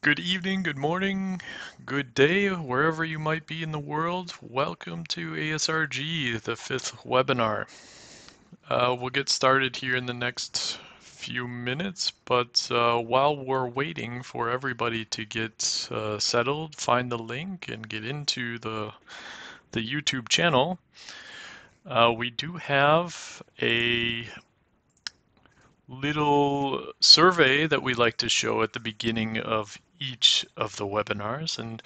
Good evening, good morning, good day, wherever you might be in the world. Welcome to ASRG, the fifth webinar. Uh, we'll get started here in the next few minutes, but uh, while we're waiting for everybody to get uh, settled, find the link and get into the, the YouTube channel, uh, we do have a little survey that we like to show at the beginning of each of the webinars. And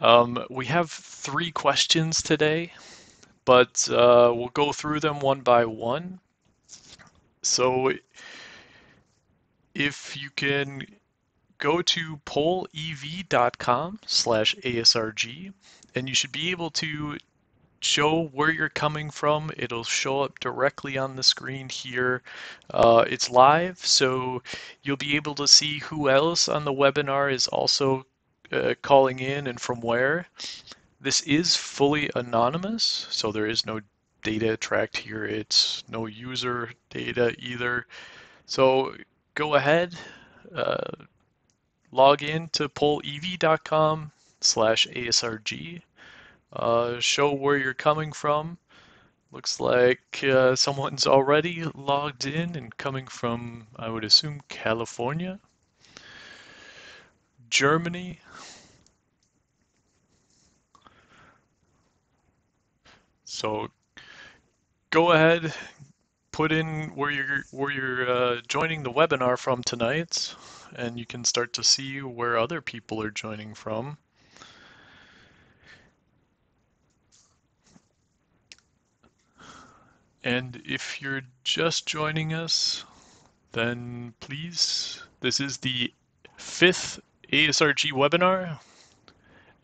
um, we have three questions today, but uh, we'll go through them one by one. So if you can go to pollev.com slash ASRG, and you should be able to show where you're coming from. It'll show up directly on the screen here. Uh, it's live, so you'll be able to see who else on the webinar is also uh, calling in and from where. This is fully anonymous, so there is no data tracked here. It's no user data either. So go ahead, uh, log in to pollev.com slash ASRG uh, show where you're coming from. Looks like uh, someone's already logged in and coming from, I would assume, California, Germany. So go ahead, put in where you're where you're uh, joining the webinar from tonight, and you can start to see where other people are joining from. And if you're just joining us, then please, this is the fifth ASRG webinar.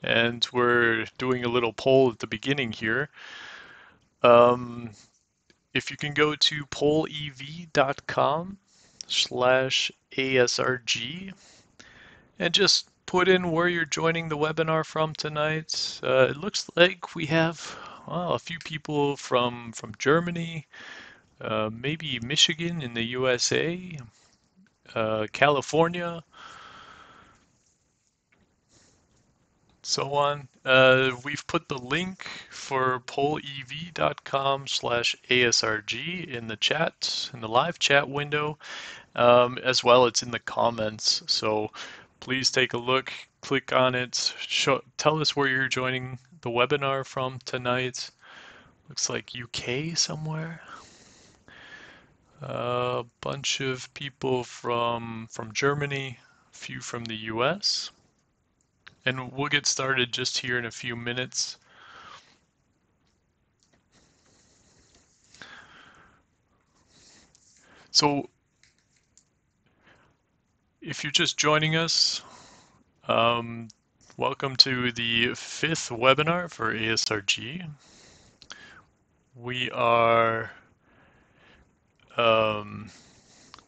And we're doing a little poll at the beginning here. Um, if you can go to pollev.com slash ASRG and just put in where you're joining the webinar from tonight. Uh, it looks like we have well, a few people from from Germany, uh, maybe Michigan in the USA, uh, California, so on. Uh, we've put the link for pollev.com slash ASRG in the chat, in the live chat window, um, as well it's in the comments. So please take a look, click on it, show, tell us where you're joining the webinar from tonight. Looks like UK somewhere. A bunch of people from from Germany, a few from the US. And we'll get started just here in a few minutes. So if you're just joining us, um, Welcome to the fifth webinar for ASRG. We are, um,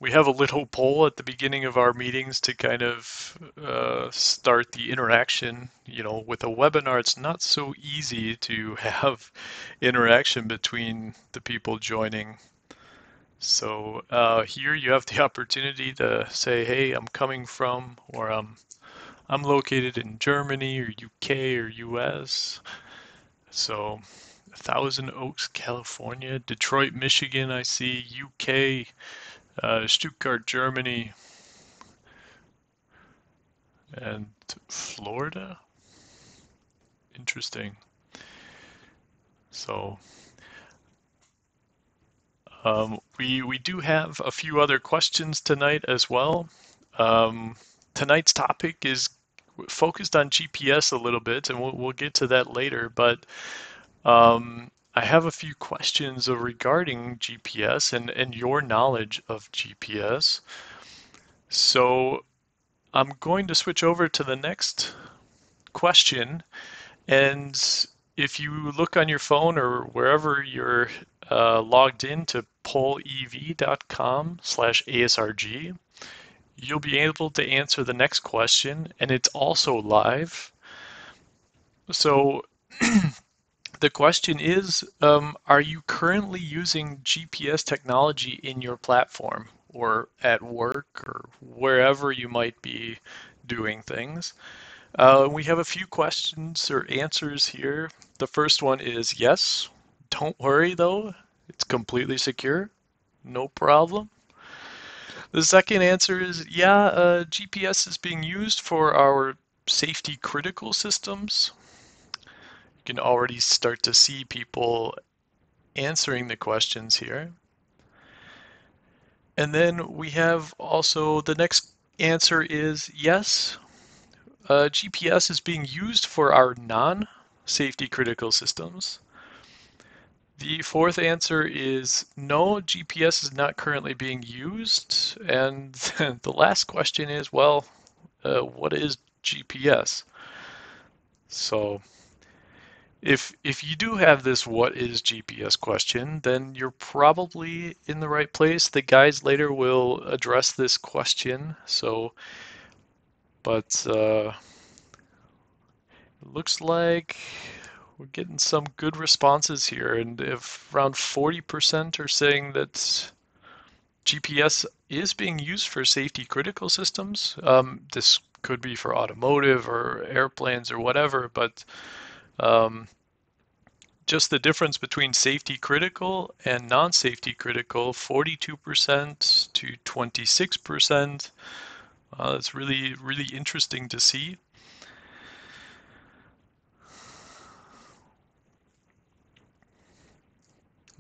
we have a little poll at the beginning of our meetings to kind of uh, start the interaction. You know, with a webinar, it's not so easy to have interaction between the people joining. So uh, here you have the opportunity to say, hey, I'm coming from, or I'm I'm located in Germany or UK or US. So, Thousand Oaks, California, Detroit, Michigan, I see, UK, uh, Stuttgart, Germany, and Florida. Interesting. So, um, we we do have a few other questions tonight as well. Um, tonight's topic is focused on GPS a little bit, and we'll, we'll get to that later. But um, I have a few questions regarding GPS and, and your knowledge of GPS. So I'm going to switch over to the next question. And if you look on your phone or wherever you're uh, logged in to pollev.com slash ASRG, you'll be able to answer the next question, and it's also live. So the question is, um, are you currently using GPS technology in your platform or at work or wherever you might be doing things. Uh, we have a few questions or answers here. The first one is yes. Don't worry though, it's completely secure. No problem. The second answer is yeah, uh, GPS is being used for our safety critical systems. You can already start to see people answering the questions here. And then we have also the next answer is yes, uh, GPS is being used for our non-safety critical systems. The fourth answer is no, GPS is not currently being used. And the last question is, well, uh, what is GPS? So if if you do have this what is GPS question, then you're probably in the right place. The guides later will address this question. So, but uh, looks like we're getting some good responses here. And if around 40% are saying that GPS is being used for safety critical systems, um, this could be for automotive or airplanes or whatever, but um, just the difference between safety critical and non-safety critical, 42% to 26%. Uh, that's really, really interesting to see.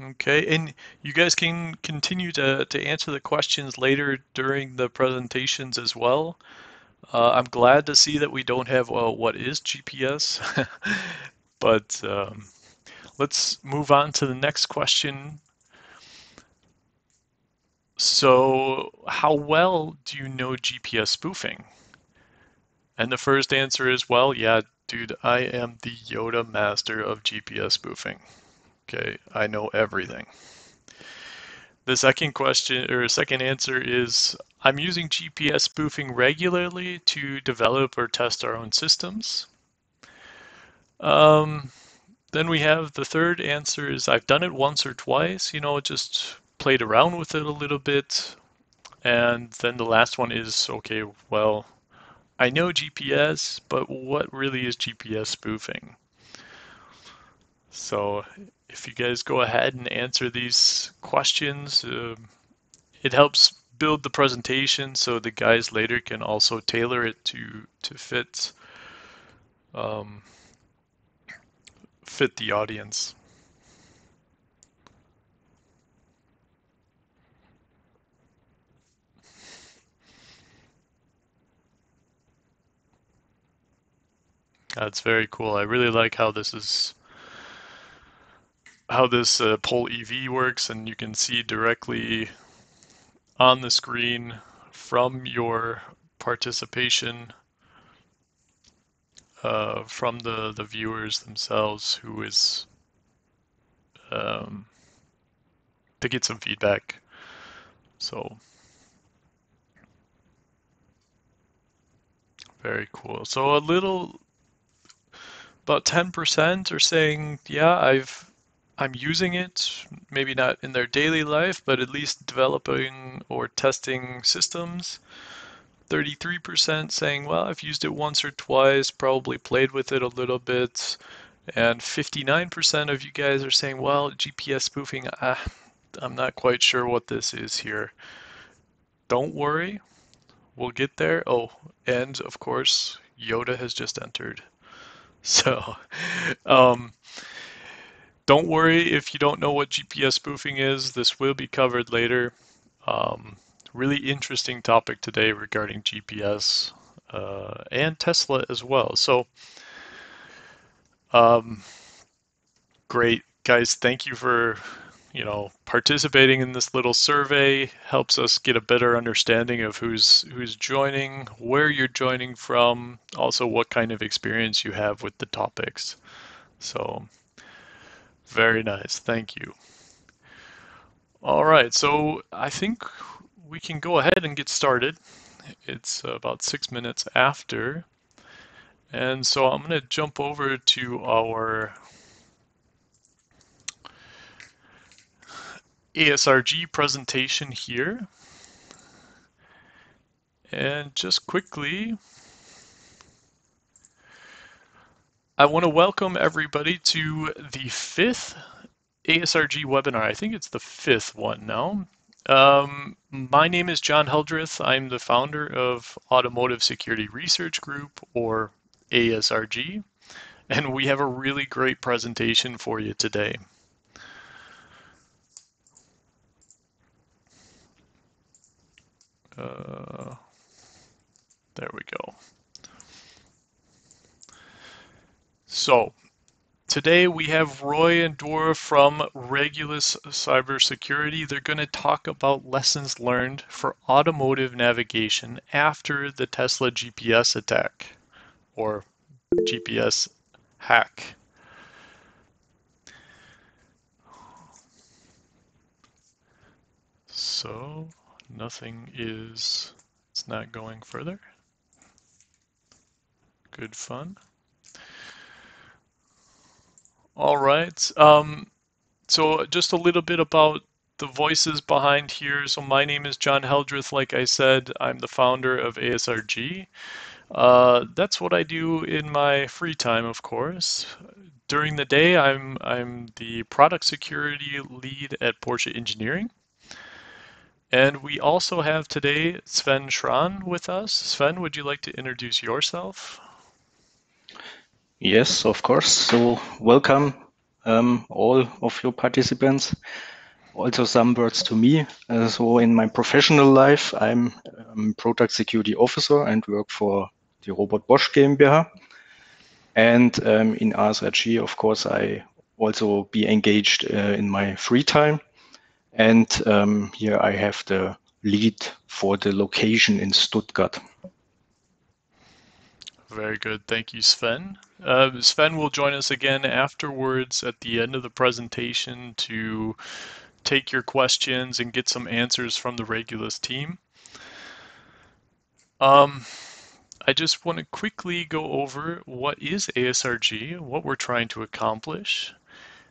Okay, and you guys can continue to, to answer the questions later during the presentations as well. Uh, I'm glad to see that we don't have, well, what is GPS? but um, let's move on to the next question. So, how well do you know GPS spoofing? And the first answer is, well, yeah, dude, I am the Yoda master of GPS spoofing. Okay, I know everything. The second question or second answer is I'm using GPS spoofing regularly to develop or test our own systems. Um, then we have the third answer is I've done it once or twice, you know, just played around with it a little bit. And then the last one is okay, well, I know GPS, but what really is GPS spoofing? So if you guys go ahead and answer these questions, uh, it helps build the presentation so the guys later can also tailor it to to fit um, fit the audience. That's very cool. I really like how this is how this uh, PollEv works and you can see directly on the screen from your participation uh, from the, the viewers themselves who is um, to get some feedback. So very cool. So a little about 10% are saying, yeah, I've I'm using it, maybe not in their daily life, but at least developing or testing systems. 33% saying, well, I've used it once or twice, probably played with it a little bit. And 59% of you guys are saying, well, GPS spoofing, ah, I'm not quite sure what this is here. Don't worry, we'll get there. Oh, and of course, Yoda has just entered. So, um, don't worry if you don't know what GPS spoofing is. This will be covered later. Um, really interesting topic today regarding GPS uh, and Tesla as well. So, um, great guys. Thank you for you know participating in this little survey. Helps us get a better understanding of who's who's joining, where you're joining from, also what kind of experience you have with the topics. So. Very nice, thank you. All right, so I think we can go ahead and get started. It's about six minutes after. And so I'm going to jump over to our ASRG presentation here. And just quickly, I want to welcome everybody to the fifth ASRG webinar. I think it's the fifth one now. Um, my name is John Heldreth. I'm the founder of Automotive Security Research Group, or ASRG, and we have a really great presentation for you today. Uh, there we go. So today we have Roy and Dror from Regulus Cybersecurity. They're going to talk about lessons learned for automotive navigation after the Tesla GPS attack or GPS hack. So nothing is, it's not going further. Good fun. All right. Um, so just a little bit about the voices behind here. So my name is John Heldreth. Like I said, I'm the founder of ASRG. Uh, that's what I do in my free time, of course. During the day, I'm I'm the product security lead at Porsche Engineering. And we also have today Sven Schran with us. Sven, would you like to introduce yourself? Yes, of course. So welcome um, all of your participants. Also some words to me. Uh, so in my professional life, I'm um, product security officer and work for the Robert Bosch GmbH. And um, in ASRG, of course, I also be engaged uh, in my free time. And um, here I have the lead for the location in Stuttgart. Very good. Thank you, Sven. Uh, Sven will join us again afterwards at the end of the presentation to take your questions and get some answers from the Regulus team. Um, I just want to quickly go over what is ASRG, what we're trying to accomplish.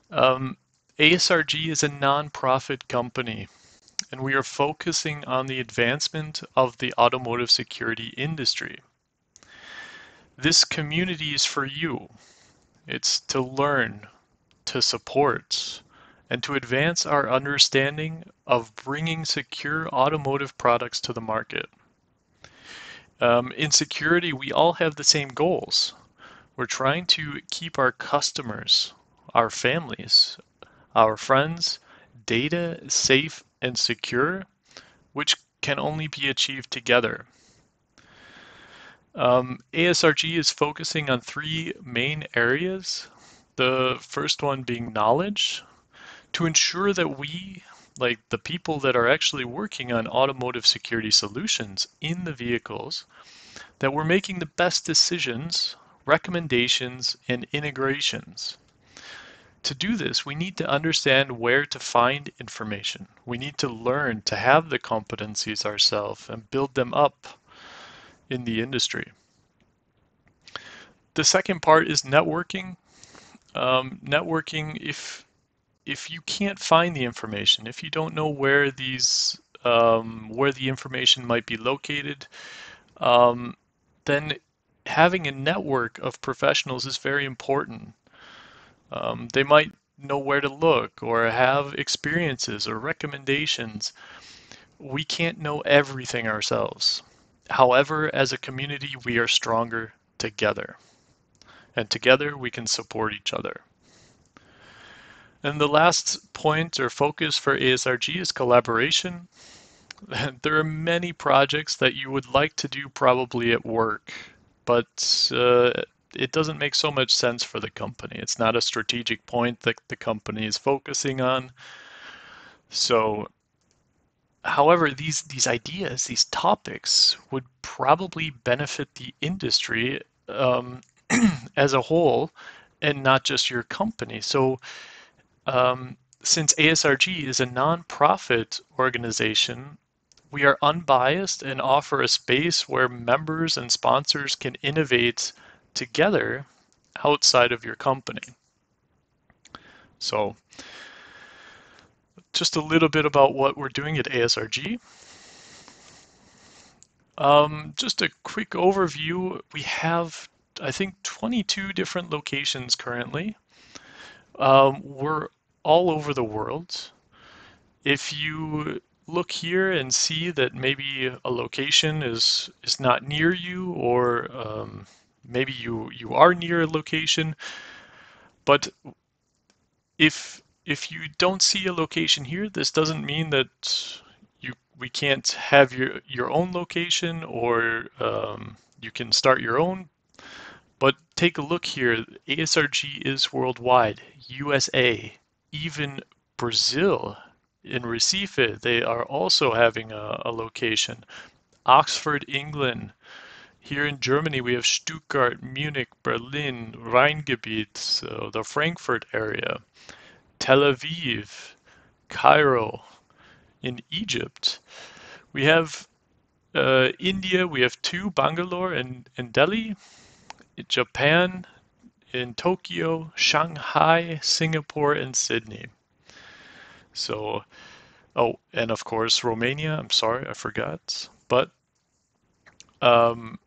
Um, ASRG is a nonprofit company, and we are focusing on the advancement of the automotive security industry. This community is for you. It's to learn, to support, and to advance our understanding of bringing secure automotive products to the market. Um, in security, we all have the same goals. We're trying to keep our customers, our families, our friends, data safe and secure, which can only be achieved together. Um, ASRG is focusing on three main areas. The first one being knowledge, to ensure that we, like the people that are actually working on automotive security solutions in the vehicles, that we're making the best decisions, recommendations, and integrations. To do this, we need to understand where to find information. We need to learn to have the competencies ourselves and build them up in the industry. The second part is networking. Um, networking, if if you can't find the information, if you don't know where these um, where the information might be located, um, then having a network of professionals is very important. Um, they might know where to look or have experiences or recommendations. We can't know everything ourselves. However, as a community, we are stronger together. And together we can support each other. And the last point or focus for ASRG is collaboration. There are many projects that you would like to do probably at work, but uh, it doesn't make so much sense for the company. It's not a strategic point that the company is focusing on. So However, these, these ideas, these topics would probably benefit the industry um, as a whole and not just your company. So um, since ASRG is a nonprofit organization, we are unbiased and offer a space where members and sponsors can innovate together outside of your company. So just a little bit about what we're doing at ASRG. Um, just a quick overview. We have I think, 22 different locations currently. Um, we're all over the world. If you look here and see that maybe a location is is not near you, or um, maybe you you are near a location, but if if you don't see a location here, this doesn't mean that you we can't have your your own location or um, you can start your own. But take a look here. ASRG is worldwide. USA, even Brazil in Recife, they are also having a, a location. Oxford, England. Here in Germany, we have Stuttgart, Munich, Berlin, Rheingebiet, so the Frankfurt area. Tel Aviv, Cairo, in Egypt. We have uh, India, we have two, Bangalore and, and Delhi. Japan, in Tokyo, Shanghai, Singapore, and Sydney. So, oh, and of course, Romania. I'm sorry, I forgot. But um,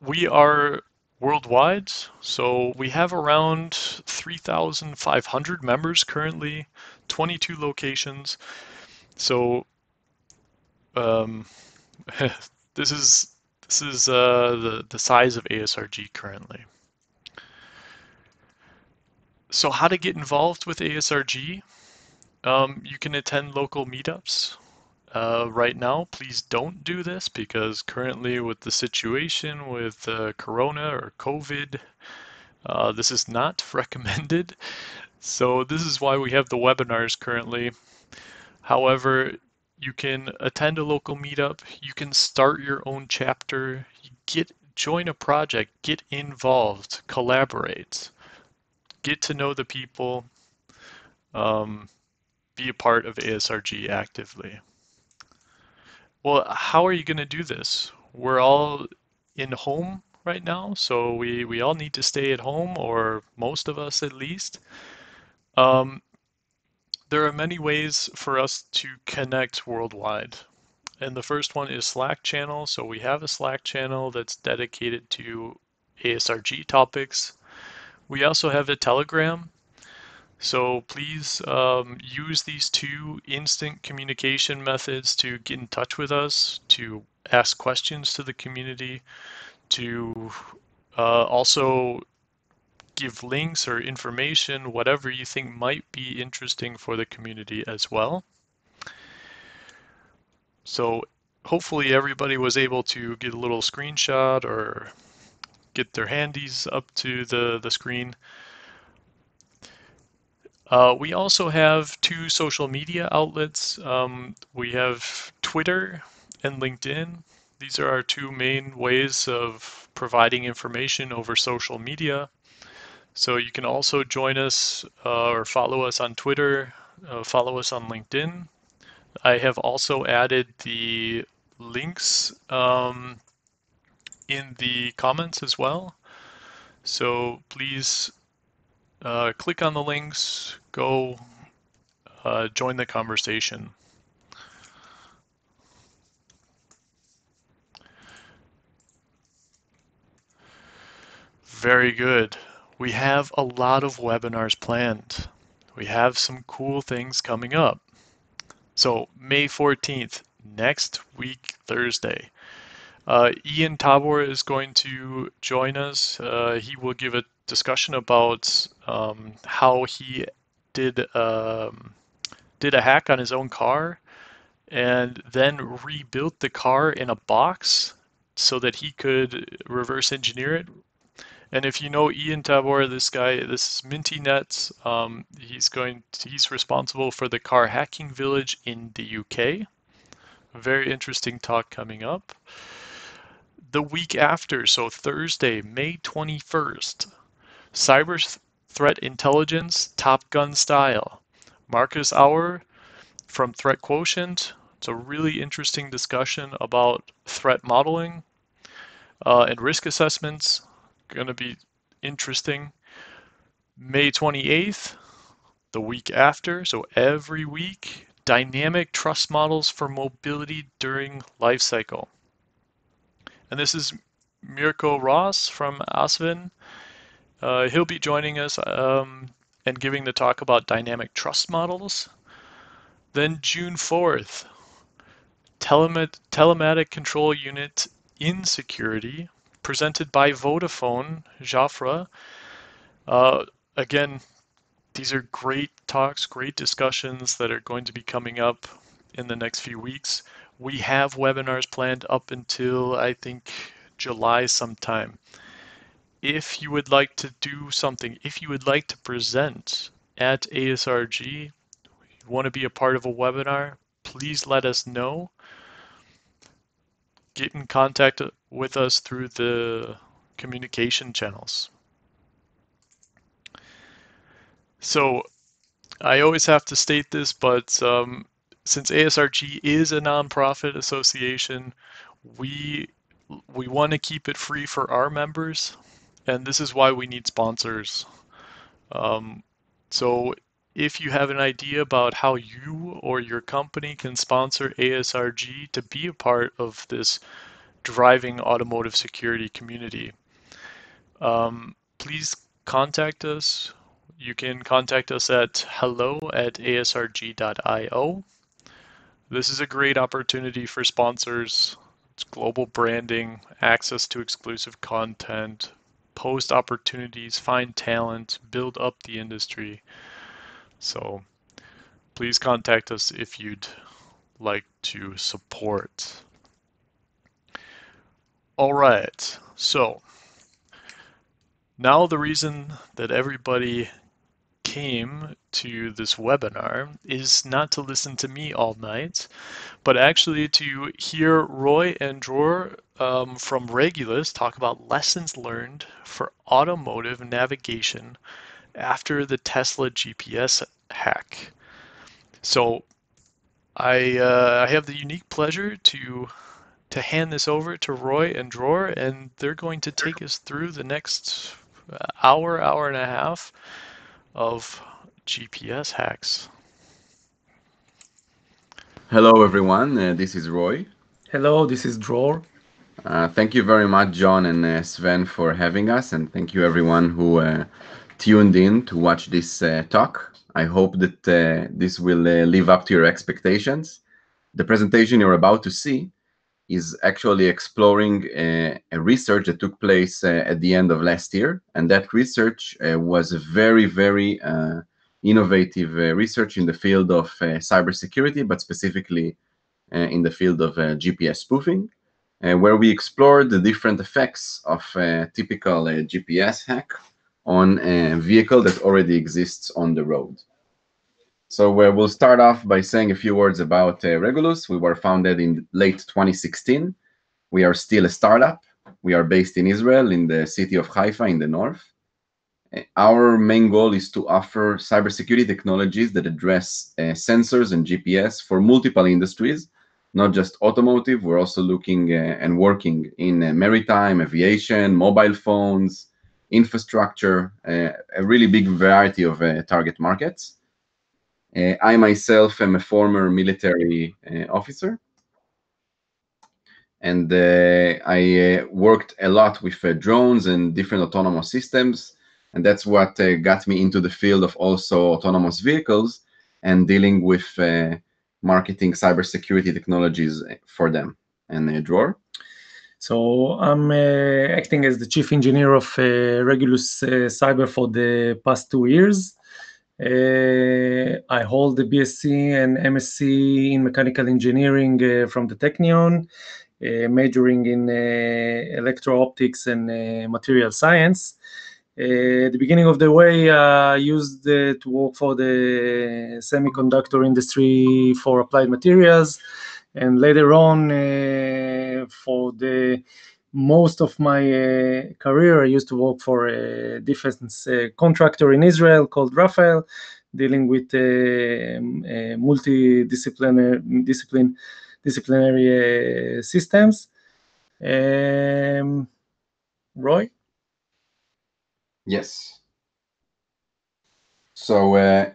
we are worldwide. So we have around 3,500 members currently, 22 locations. So um, this is this is uh, the the size of ASRG currently. So how to get involved with ASRG? Um, you can attend local meetups. Uh, right now, please don't do this because currently with the situation with uh, Corona or COVID, uh, this is not recommended. So this is why we have the webinars currently. However, you can attend a local meetup, you can start your own chapter, get join a project, get involved, collaborate, get to know the people, um, be a part of ASRG actively. Well, how are you going to do this? We're all in home right now, so we, we all need to stay at home, or most of us at least. Um, there are many ways for us to connect worldwide. And the first one is Slack channel. So we have a Slack channel that's dedicated to ASRG topics. We also have a Telegram so please um, use these two instant communication methods to get in touch with us, to ask questions to the community, to uh, also give links or information, whatever you think might be interesting for the community as well. So hopefully everybody was able to get a little screenshot or get their handies up to the, the screen. Uh, we also have two social media outlets. Um, we have Twitter and LinkedIn. These are our two main ways of providing information over social media. So you can also join us uh, or follow us on Twitter, uh, follow us on LinkedIn. I have also added the links um, in the comments as well. So please uh, click on the links, go uh, join the conversation. Very good. We have a lot of webinars planned. We have some cool things coming up. So May 14th, next week, Thursday. Uh, Ian Tabor is going to join us. Uh, he will give a discussion about um, how he did um, did a hack on his own car and then rebuilt the car in a box so that he could reverse engineer it. And if you know Ian Tabor, this guy, this is MintyNet. Um, he's going. To, he's responsible for the car hacking village in the UK. Very interesting talk coming up. The week after, so Thursday, May 21st, Cyber Threat Intelligence Top Gun Style. Marcus Auer from Threat Quotient. It's a really interesting discussion about threat modeling uh, and risk assessments. Going to be interesting. May 28th, the week after, so every week, dynamic trust models for mobility during life cycle. And this is Mirko Ross from Asvin. Uh, he'll be joining us um, and giving the talk about dynamic trust models. Then June 4th, telemat telematic control unit in security, presented by Vodafone, Jafra. Uh, again, these are great talks, great discussions that are going to be coming up in the next few weeks. We have webinars planned up until I think July sometime. If you would like to do something, if you would like to present at ASRG, you want to be a part of a webinar, please let us know. Get in contact with us through the communication channels. So I always have to state this, but um, since ASRG is a nonprofit association, we we want to keep it free for our members, and this is why we need sponsors. Um, so if you have an idea about how you or your company can sponsor ASRG to be a part of this driving automotive security community, um, please contact us. You can contact us at hello at asrg.io. This is a great opportunity for sponsors. It's global branding, access to exclusive content, post opportunities, find talent, build up the industry. So please contact us if you'd like to support. All right, so now the reason that everybody came to this webinar is not to listen to me all night, but actually to hear Roy and Dror um, from Regulus talk about lessons learned for automotive navigation after the Tesla GPS hack. So I, uh, I have the unique pleasure to to hand this over to Roy and Dror, and they're going to take us through the next hour, hour and a half of GPS hacks. Hello, everyone. Uh, this is Roy. Hello, this is Dror. Uh, thank you very much, John and uh, Sven, for having us, and thank you everyone who uh, tuned in to watch this uh, talk. I hope that uh, this will live up to your expectations. The presentation you're about to see is actually exploring a, research that took place at the end of last year. And that research was a very, very innovative research in the field of cybersecurity, but specifically in the field of GPS spoofing, where we explored the different effects of a typical GPS hack on a vehicle that already exists on the road. So uh, we'll start off by saying a few words about uh, Regulus. We were founded in late 2016. We are still a startup. We are based in Israel, in the city of Haifa in the north. Uh, our main goal is to offer cybersecurity technologies that address uh, sensors and GPS for multiple industries, not just automotive. We're also looking uh, and working in uh, maritime, aviation, mobile phones, infrastructure, a really big variety of target markets. Uh, I myself am a former military uh, officer. And uh, I worked a lot with drones and different autonomous systems. And that's what got me into the field of also autonomous vehicles and dealing with marketing cybersecurity technologies for them. And uh, Dror? So I'm uh, acting as the chief engineer of uh, Regulus uh, Cyber for the past two years. Uh, I hold the BSc and MSc in mechanical engineering uh, from the Technion, majoring in electro optics and material science. At the beginning of the way, I used to work for the semiconductor industry for applied materials, and later on for the most of my uh, career, I used to work for a defense uh, contractor in Israel called Rafael, dealing with uh, multidisciplinary discipline, disciplinary systems. Um, Roy? Yes. So uh,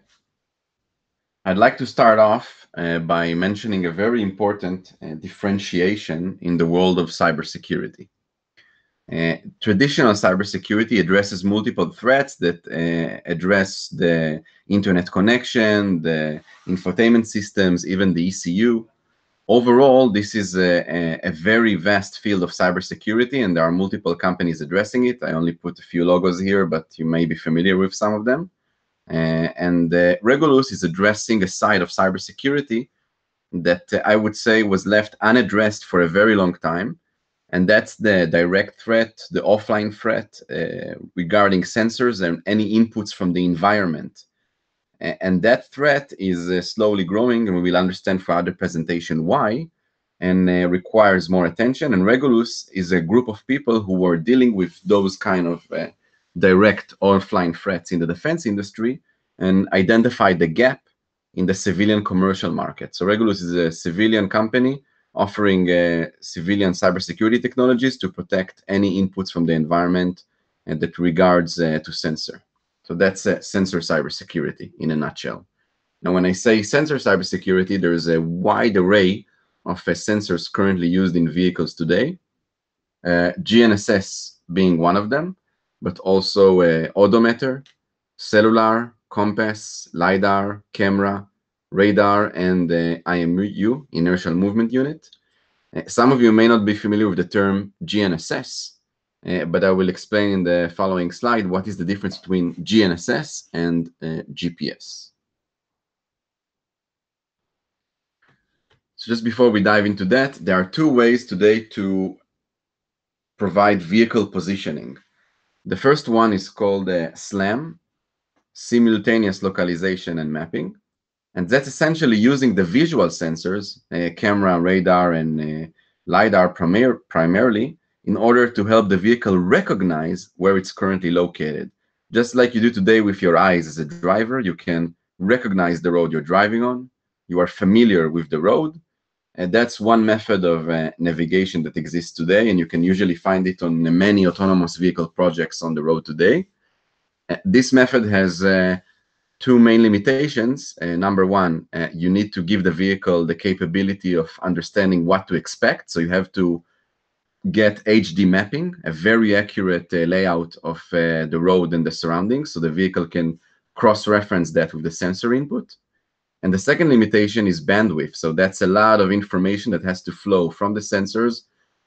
I'd like to start off uh, by mentioning a very important uh, differentiation in the world of cybersecurity. Uh, traditional cybersecurity addresses multiple threats that uh, address the internet connection, the infotainment systems, even the ECU. Overall, this is a, a, very vast field of cybersecurity, and there are multiple companies addressing it. I only put a few logos here, but you may be familiar with some of them. Uh, and uh, Regulus is addressing a side of cybersecurity that uh, I would say was left unaddressed for a very long time and that's the direct threat, the offline threat uh, regarding sensors and any inputs from the environment. And that threat is uh, slowly growing, and we will understand for other presentation why, and uh, requires more attention. And Regulus is a group of people who are dealing with those kind of uh, direct offline threats in the defense industry and identify the gap in the civilian commercial market. So Regulus is a civilian company offering uh, civilian cybersecurity technologies to protect any inputs from the environment and that regards uh, to sensor. So that's sensor cybersecurity in a nutshell. Now, when I say sensor cybersecurity, there is a wide array of uh, sensors currently used in vehicles today. Uh, GNSS being one of them, but also uh, odometer, cellular, compass, LiDAR, camera, radar, and IMU, Inertial Movement Unit. Uh, some of you may not be familiar with the term GNSS, uh, but I will explain in the following slide what is the difference between GNSS and uh, GPS. So just before we dive into that, there are two ways today to provide vehicle positioning. The first one is called uh, SLAM, Simultaneous Localization and Mapping. And that's essentially using the visual sensors, uh, camera, radar, and uh, LiDAR primar primarily, in order to help the vehicle recognize where it's currently located. Just like you do today with your eyes as a driver, you can recognize the road you're driving on. You are familiar with the road. And that's one method of uh, navigation that exists today, and you can usually find it on many autonomous vehicle projects on the road today. Uh, this method has uh, two main limitations. Uh, number one, uh, you need to give the vehicle the capability of understanding what to expect. So you have to get HD mapping, a very accurate uh, layout of uh, the road and the surroundings, so the vehicle can cross-reference that with the sensor input. And the second limitation is bandwidth. So that's a lot of information that has to flow from the sensors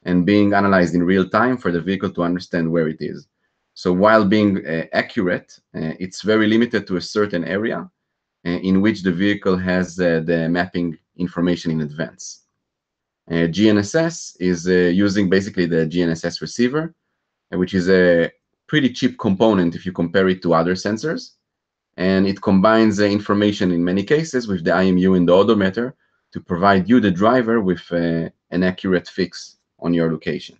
and being analyzed in real time for the vehicle to understand where it is. So while being uh, accurate, uh, it's very limited to a certain area uh, in which the vehicle has the mapping information in advance. Uh, GNSS is uh, using basically the GNSS receiver, uh, which is a pretty cheap component if you compare it to other sensors. And it combines the information in many cases with the IMU and the odometer to provide you, the driver, with uh, an accurate fix on your location.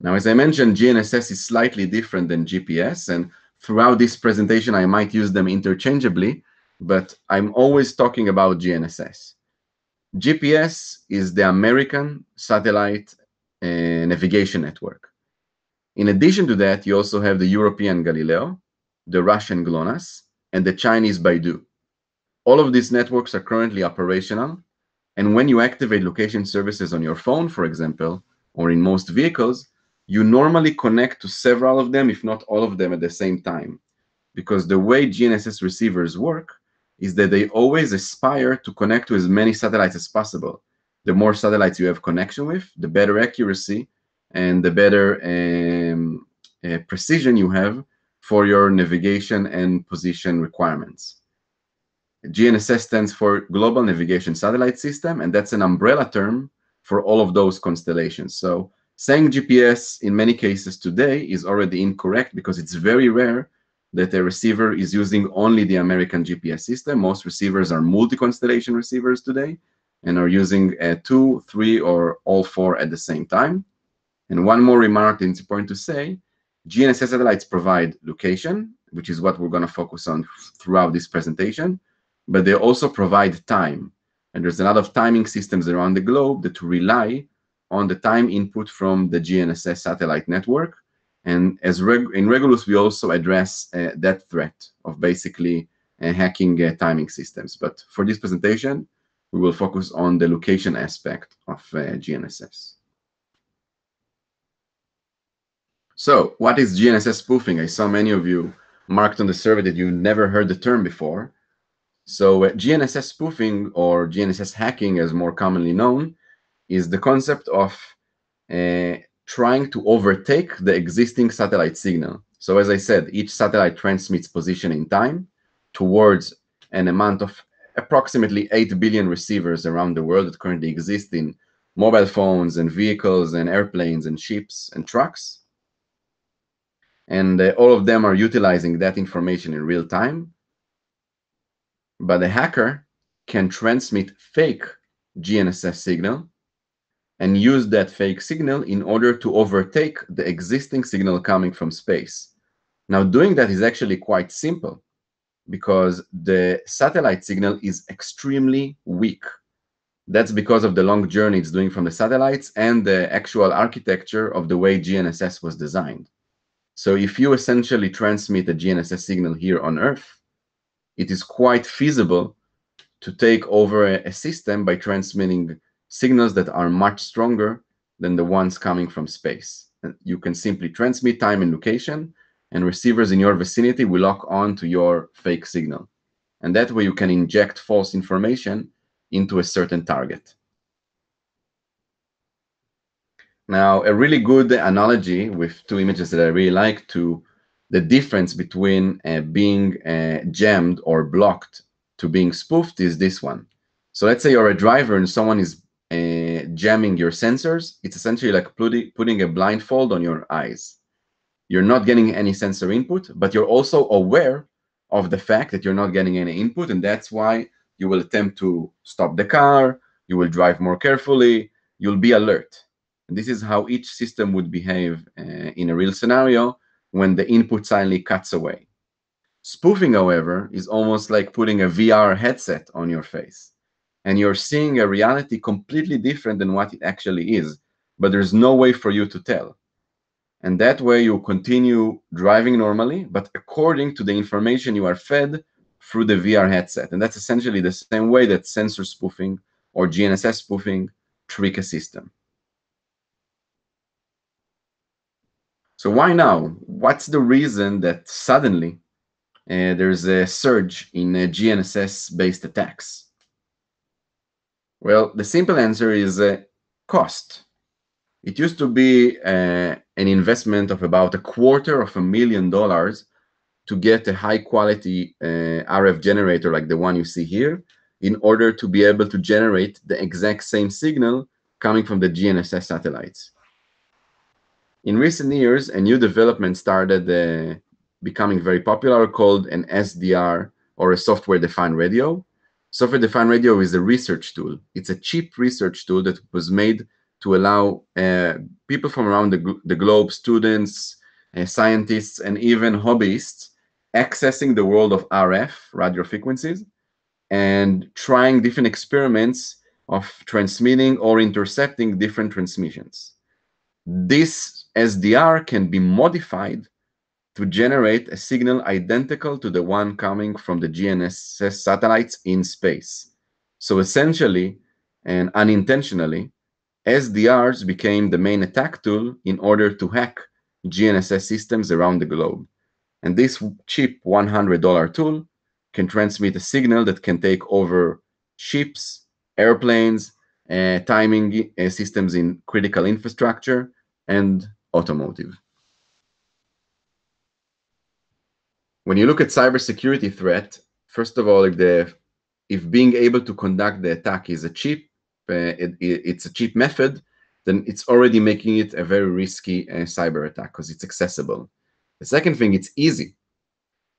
Now, as I mentioned, GNSS is slightly different than GPS, and throughout this presentation, I might use them interchangeably, but I'm always talking about GNSS. GPS is the American Satellite uh, Navigation Network. In addition to that, you also have the European Galileo, the Russian GLONASS, and the Chinese Beidou. All of these networks are currently operational, and when you activate location services on your phone, for example, or in most vehicles, you normally connect to several of them, if not all of them at the same time. Because the way GNSS receivers work is that they always aspire to connect to as many satellites as possible. The more satellites you have connection with, the better accuracy and the better um, uh, precision you have for your navigation and position requirements. GNSS stands for Global Navigation Satellite System, and that's an umbrella term for all of those constellations. So Saying GPS in many cases today is already incorrect because it's very rare that a receiver is using only the American GPS system. Most receivers are multi-constellation receivers today and are using uh, two, three, or all four at the same time. And one more remark that it's important to say, GNSS satellites provide location, which is what we're going to focus on throughout this presentation, but they also provide time. And there's a lot of timing systems around the globe that rely on the time input from the GNSS satellite network. And as reg in Regulus, we also address uh, that threat of basically uh, hacking uh, timing systems. But for this presentation, we will focus on the location aspect of uh, GNSS. So what is GNSS spoofing? I saw many of you marked on the survey that you never heard the term before. So uh, GNSS spoofing or GNSS hacking as more commonly known is the concept of uh, trying to overtake the existing satellite signal. So as I said, each satellite transmits position in time towards an amount of approximately 8 billion receivers around the world that currently exist in mobile phones and vehicles and airplanes and ships and trucks. And uh, all of them are utilizing that information in real time. But the hacker can transmit fake GNSS signal and use that fake signal in order to overtake the existing signal coming from space. Now, doing that is actually quite simple because the satellite signal is extremely weak. That's because of the long journey it's doing from the satellites and the actual architecture of the way GNSS was designed. So if you essentially transmit a GNSS signal here on Earth, it is quite feasible to take over a, a system by transmitting signals that are much stronger than the ones coming from space. You can simply transmit time and location and receivers in your vicinity will lock on to your fake signal. And that way you can inject false information into a certain target. Now, a really good analogy with two images that I really like to the difference between uh, being uh, jammed or blocked to being spoofed is this one. So let's say you're a driver and someone is uh, jamming your sensors. It's essentially like putting, a blindfold on your eyes you're not getting any sensor input, but you're also aware of the fact that you're not getting any input. And that's why you will attempt to stop the car, you will drive more carefully, you'll be alert. And this is how each system would behave uh, in a real scenario when the input suddenly cuts away. Spoofing, however, is almost like putting a VR headset on your face. And you're seeing a reality completely different than what it actually is, but there's no way for you to tell and that way you continue driving normally, but according to the information you are fed through the VR headset. And that's essentially the same way that sensor spoofing or GNSS spoofing trick a system. So why now? What's the reason that suddenly uh, there's a surge in uh, GNSS-based attacks? Well, the simple answer is uh, cost. It used to be uh, an investment of about a quarter of a million dollars to get a high quality uh, RF generator like the one you see here in order to be able to generate the exact same signal coming from the GNSS satellites. In recent years, a new development started uh, becoming very popular called an SDR or a software-defined radio. Software-defined radio is a research tool. It's a cheap research tool that was made to allow uh, people from around the, the globe, students, uh, scientists, and even hobbyists accessing the world of RF, radio frequencies, and trying different experiments of transmitting or intercepting different transmissions. This SDR can be modified to generate a signal identical to the one coming from the GNSS satellites in space. So essentially and unintentionally, SDRs became the main attack tool in order to hack GNSS systems around the globe. And this cheap $100 tool can transmit a signal that can take over ships, airplanes, uh, timing uh, systems in critical infrastructure, and automotive. When you look at cybersecurity threat, first of all, if the if being able to conduct the attack is a cheap uh, it, it, it's a cheap method, then it's already making it a very risky uh, cyber attack because it's accessible. The second thing, it's easy.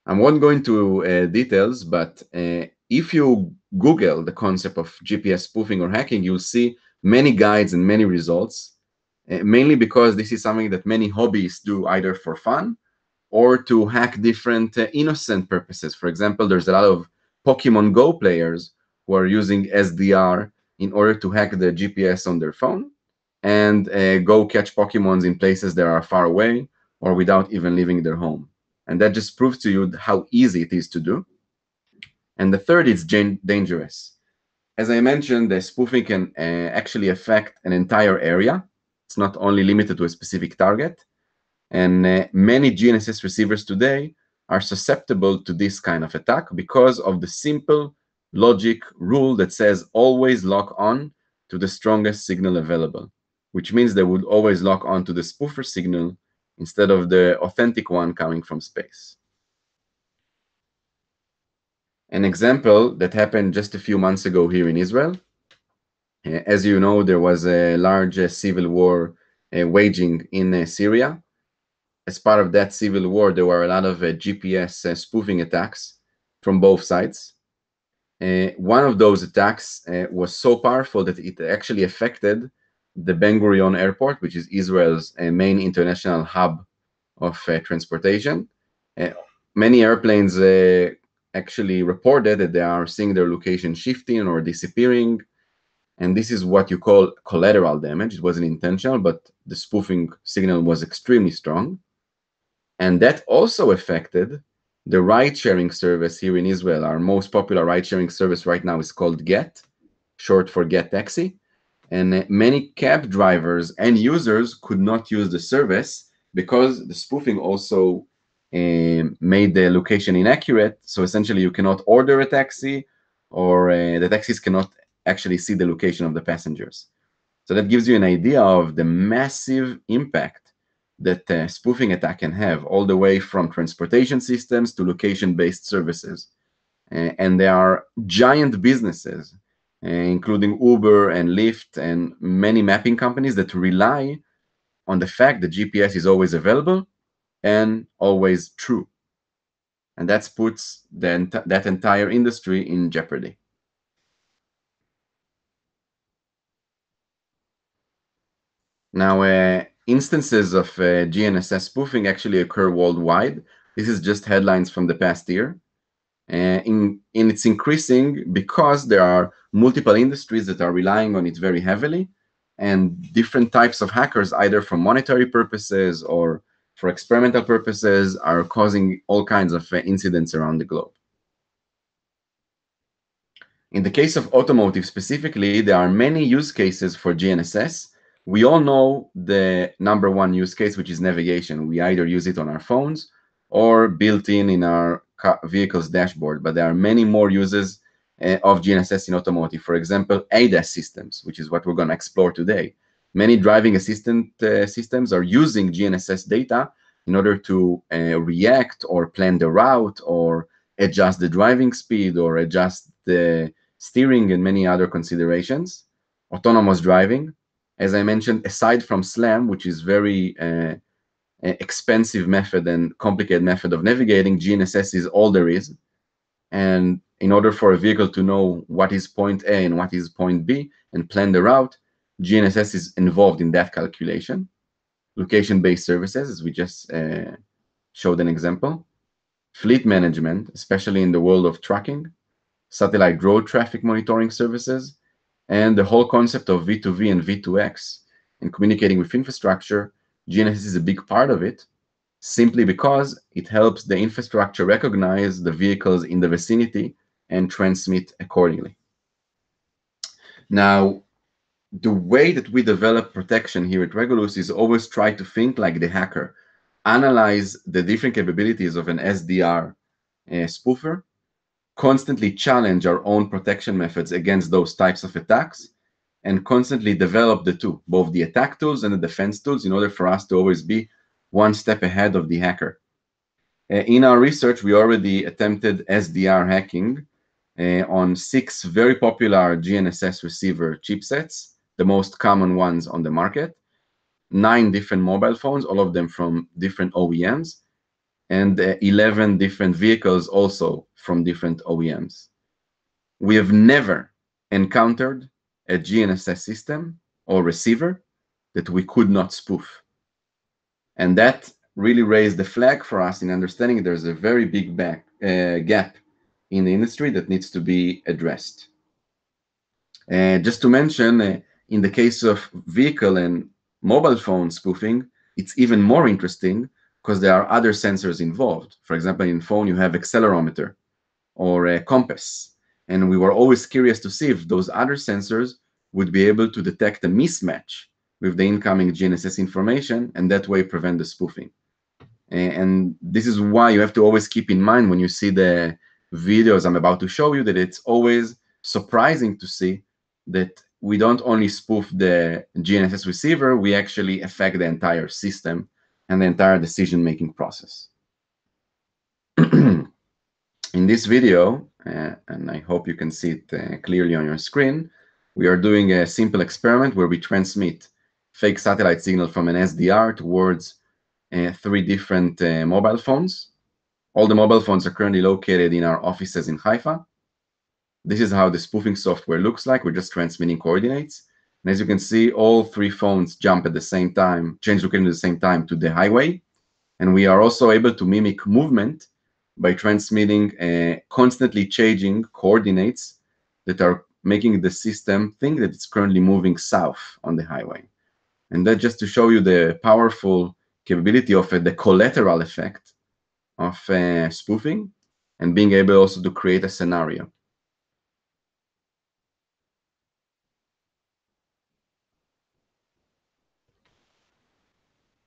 I won't go into uh, details, but uh, if you Google the concept of GPS spoofing or hacking, you'll see many guides and many results, uh, mainly because this is something that many hobbyists do either for fun or to hack different uh, innocent purposes. For example, there's a lot of Pokemon Go players who are using SDR in order to hack the GPS on their phone and uh, go catch Pokemons in places that are far away or without even leaving their home. And that just proves to you how easy it is to do. And the third is dangerous. As I mentioned, the spoofing can uh, actually affect an entire area. It's not only limited to a specific target. And uh, many GNSS receivers today are susceptible to this kind of attack because of the simple logic rule that says always lock on to the strongest signal available, which means they would always lock on to the spoofer signal instead of the authentic one coming from space. An example that happened just a few months ago here in Israel. Uh, as you know, there was a large uh, civil war uh, waging in Syria. As part of that civil war, there were a lot of GPS spoofing attacks from both sides. Uh, one of those attacks uh, was so powerful that it actually affected the Ben Gurion airport, which is Israel's uh, main international hub of transportation. many airplanes actually reported that they are seeing their location shifting or disappearing. And this is what you call collateral damage. It wasn't intentional, but the spoofing signal was extremely strong. And that also affected the ride sharing service here in Israel. Our most popular ride sharing service right now is called Gett, short for Get Taxi. And many cab drivers and users could not use the service because the spoofing also um, made the location inaccurate. So essentially, you cannot order a taxi, or uh, the taxis cannot actually see the location of the passengers. So that gives you an idea of the massive impact that a spoofing attack can have, all the way from transportation systems to location-based services. Uh, and there are giant businesses, uh, including Uber and Lyft and many mapping companies that rely on the fact that GPS is always available and always true. And that puts the, that entire industry in jeopardy. Now, uh, instances of uh, GNSS spoofing actually occur worldwide. This is just headlines from the past year. Uh, in, in it's increasing because there are multiple industries that are relying on it very heavily and different types of hackers, either for monetary purposes or for experimental purposes are causing all kinds of uh, incidents around the globe. In the case of automotive specifically, there are many use cases for GNSS. We all know the number one use case, which is navigation. We either use it on our phones or built in in our vehicle's dashboard, but there are many more uses uh, of GNSS in automotive. For example, ADAS systems, which is what we're going to explore today many driving assistant uh, systems are using GNSS data in order to uh, react or plan the route or adjust the driving speed or adjust the steering and many other considerations. Autonomous driving, as I mentioned, aside from SLAM, which is very uh, expensive method and complicated method of navigating, GNSS is all there is. And in order for a vehicle to know what is point A and what is point B and plan the route, GNSS is involved in that calculation. Location-based services, as we just uh, showed an example. Fleet management, especially in the world of trucking. Satellite road traffic monitoring services. And the whole concept of V2V and V2X in communicating with infrastructure, GNSS is a big part of it, simply because it helps the infrastructure recognize the vehicles in the vicinity and transmit accordingly. Now, the way that we develop protection here at Regulus is always try to think like the hacker, analyze the different capabilities of an SDR uh, spoofer, constantly challenge our own protection methods against those types of attacks, and constantly develop the two, both the attack tools and the defense tools, in order for us to always be one step ahead of the hacker. Uh, in our research, we already attempted SDR hacking uh, on six very popular GNSS receiver chipsets the most common ones on the market, nine different mobile phones, all of them from different OEMs, and uh, 11 different vehicles also from different OEMs. We have never encountered a GNSS system or receiver that we could not spoof. And that really raised the flag for us in understanding there's a very big back, uh, gap in the industry that needs to be addressed. Uh, just to mention, uh, in the case of vehicle and mobile phone spoofing, it's even more interesting because there are other sensors involved. For example, in phone, you have accelerometer or a compass. And we were always curious to see if those other sensors would be able to detect a mismatch with the incoming GNSS information and that way prevent the spoofing. And this is why you have to always keep in mind when you see the videos I'm about to show you that it's always surprising to see that we don't only spoof the GNSS receiver, we actually affect the entire system and the entire decision-making process. In this video, uh, and I hope you can see it uh, clearly on your screen, we are doing a simple experiment where we transmit fake satellite signal from an SDR towards uh, three different uh, mobile phones. All the mobile phones are currently located in our offices in Haifa. This is how the spoofing software looks like. We're just transmitting coordinates. And as you can see, all three phones jump at the same time, change location at the same time to the highway. And we are also able to mimic movement by transmitting uh, constantly changing coordinates that are making the system think that it's currently moving south on the highway. And that just to show you the powerful capability of uh, the collateral effect of uh, spoofing and being able also to create a scenario.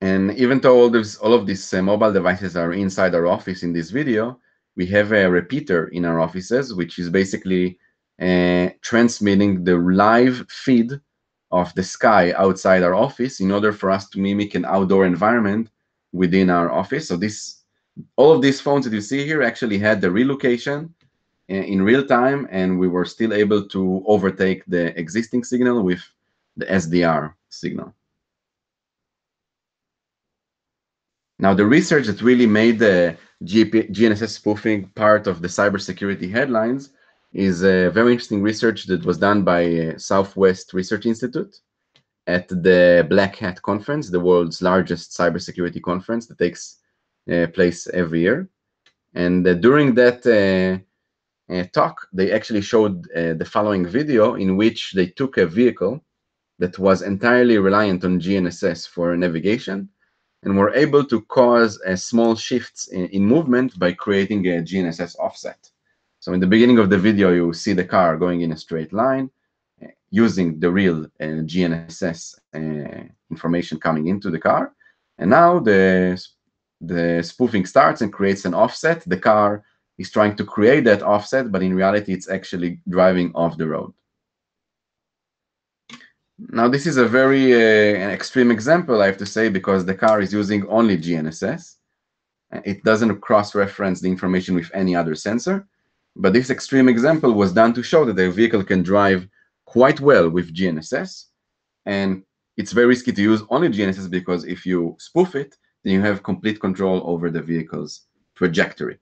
And even though all, this, all of these uh, mobile devices are inside our office in this video, we have a repeater in our offices, which is basically uh, transmitting the live feed of the sky outside our office in order for us to mimic an outdoor environment within our office. So this, all of these phones that you see here actually had the relocation uh, in real time, and we were still able to overtake the existing signal with the SDR signal. Now, the research that really made the GP, GNSS spoofing part of the cybersecurity headlines is a very interesting research that was done by Southwest Research Institute at the Black Hat Conference, the world's largest cybersecurity conference that takes uh, place every year. And uh, during that uh, uh talk, they actually showed uh, the following video in which they took a vehicle that was entirely reliant on GNSS for navigation and we're able to cause uh, small shifts in, in, movement by creating a GNSS offset. So in the beginning of the video, you see the car going in a straight line uh, using the real uh, GNSS information coming into the car. And now the, the spoofing starts and creates an offset. The car is trying to create that offset, but in reality, it's actually driving off the road. Now, this is a very uh, extreme example, I have to say, because the car is using only GNSS. It doesn't cross-reference the information with any other sensor. But this extreme example was done to show that the vehicle can drive quite well with GNSS. And it's very risky to use only GNSS because if you spoof it, then you have complete control over the vehicle's trajectory.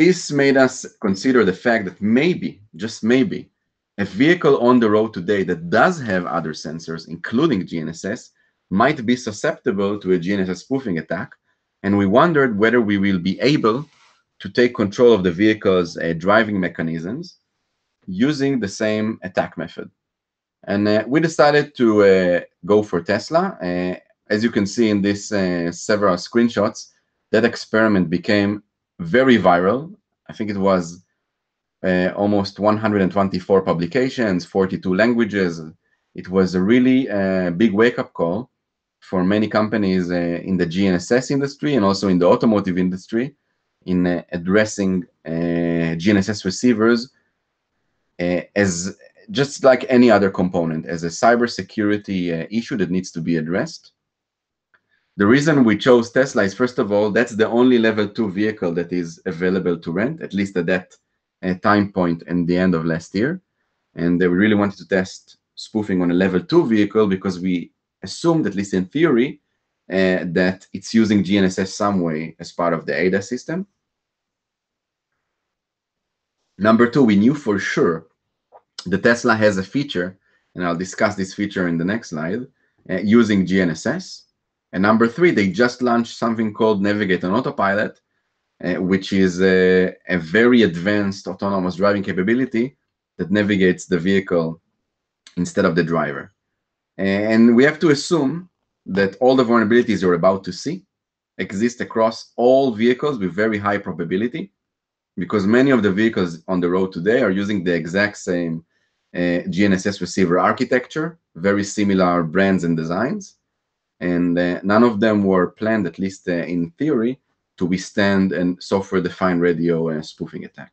This made us consider the fact that maybe, just maybe, a vehicle on the road today that does have other sensors, including GNSS, might be susceptible to a GNSS spoofing attack. And we wondered whether we will be able to take control of the vehicle's uh, driving mechanisms using the same attack method. And uh, we decided to uh, go for Tesla. Uh, as you can see in these uh, several screenshots, that experiment became very viral. I think it was uh, almost 124 publications, 42 languages. It was a really uh, big wake-up call for many companies uh, in the GNSS industry and also in the automotive industry in uh, addressing uh, GNSS receivers uh, as just like any other component, as a cybersecurity issue that needs to be addressed. The reason we chose Tesla is, first of all, that's the only level two vehicle that is available to rent, at least at that uh, time point in the end of last year. And they really wanted to test spoofing on a level two vehicle because we assumed, at least in theory, uh, that it's using GNSS some way as part of the ADAS system. Number two, we knew for sure the Tesla has a feature, and I'll discuss this feature in the next slide, uh, using GNSS. And number three, they just launched something called Navigate on Autopilot, uh, which is a, a, very advanced autonomous driving capability that navigates the vehicle instead of the driver. And we have to assume that all the vulnerabilities you're about to see exist across all vehicles with very high probability, because many of the vehicles on the road today are using the exact same uh, GNSS receiver architecture, very similar brands and designs and uh, none of them were planned, at least uh, in theory, to withstand a software-defined radio uh, spoofing attack.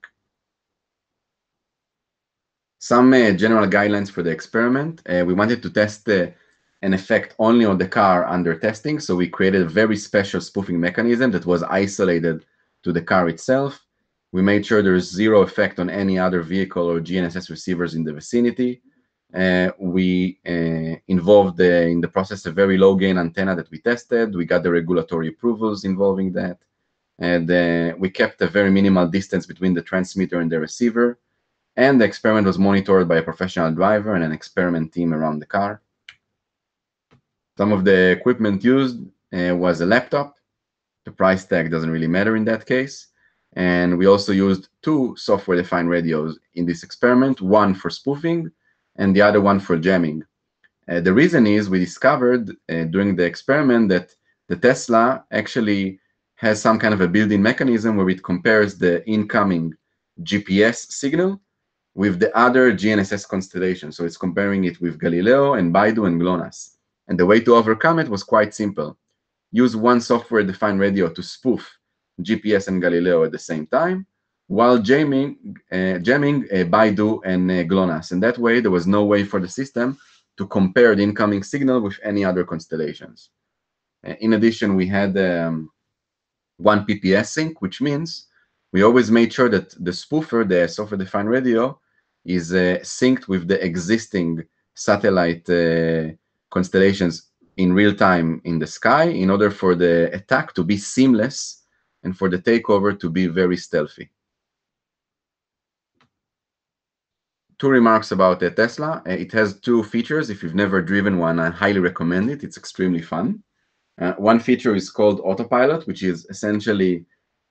Some uh, general guidelines for the experiment. Uh, we wanted to test an effect only on the car under testing, so we created a very special spoofing mechanism that was isolated to the car itself. We made sure there's zero effect on any other vehicle or GNSS receivers in the vicinity. Uh, we uh, involved in the process a very low gain antenna that we tested. We got the regulatory approvals involving that. And uh, we kept a very minimal distance between the transmitter and the receiver. And the experiment was monitored by a professional driver and an experiment team around the car. Some of the equipment used uh, was a laptop. The price tag doesn't really matter in that case. And we also used two software-defined radios in this experiment, one for spoofing and the other one for jamming. Uh, the reason is we discovered uh, during the experiment that the Tesla actually has some kind of a built-in mechanism where it compares the incoming GPS signal with the other GNSS constellation. So it's comparing it with Galileo and BeiDou and GLONASS. And the way to overcome it was quite simple. Use one software-defined radio to spoof GPS and Galileo at the same time, while jamming, uh, jamming uh, Beidou and uh, GLONASS. And that way, there was no way for the system to compare the incoming signal with any other constellations. Uh, in addition, we had um, one PPS sync, which means we always made sure that the spoofer, the software-defined radio, is uh, synced with the existing satellite uh, constellations in real time in the sky in order for the attack to be seamless and for the takeover to be very stealthy. Two remarks about the Tesla. Uh, it has two features. If you've never driven one, I highly recommend it. It's extremely fun. Uh, one feature is called autopilot, which is essentially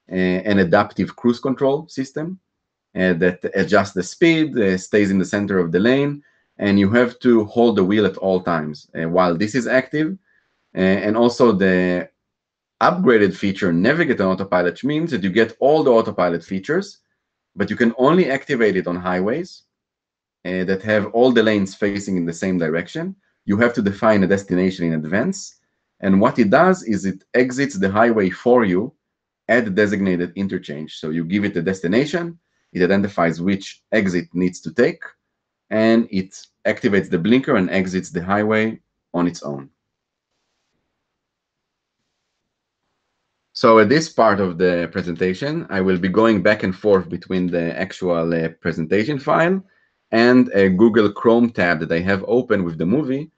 uh, an adaptive cruise control system uh, that adjusts the speed, uh, stays in the center of the lane, and you have to hold the wheel at all times uh, while this is active. and also the upgraded feature navigate on autopilot means that you get all the autopilot features, but you can only activate it on highways uh, that have all the lanes facing in the same direction. You have to define a destination in advance. And what it does is it exits the highway for you at the designated interchange. So you give it a destination, it identifies which exit needs to take, and it activates the blinker and exits the highway on its own. So at this part of the presentation, I will be going back and forth between the actual uh, presentation file and a Google Chrome tab that I have open with the movie.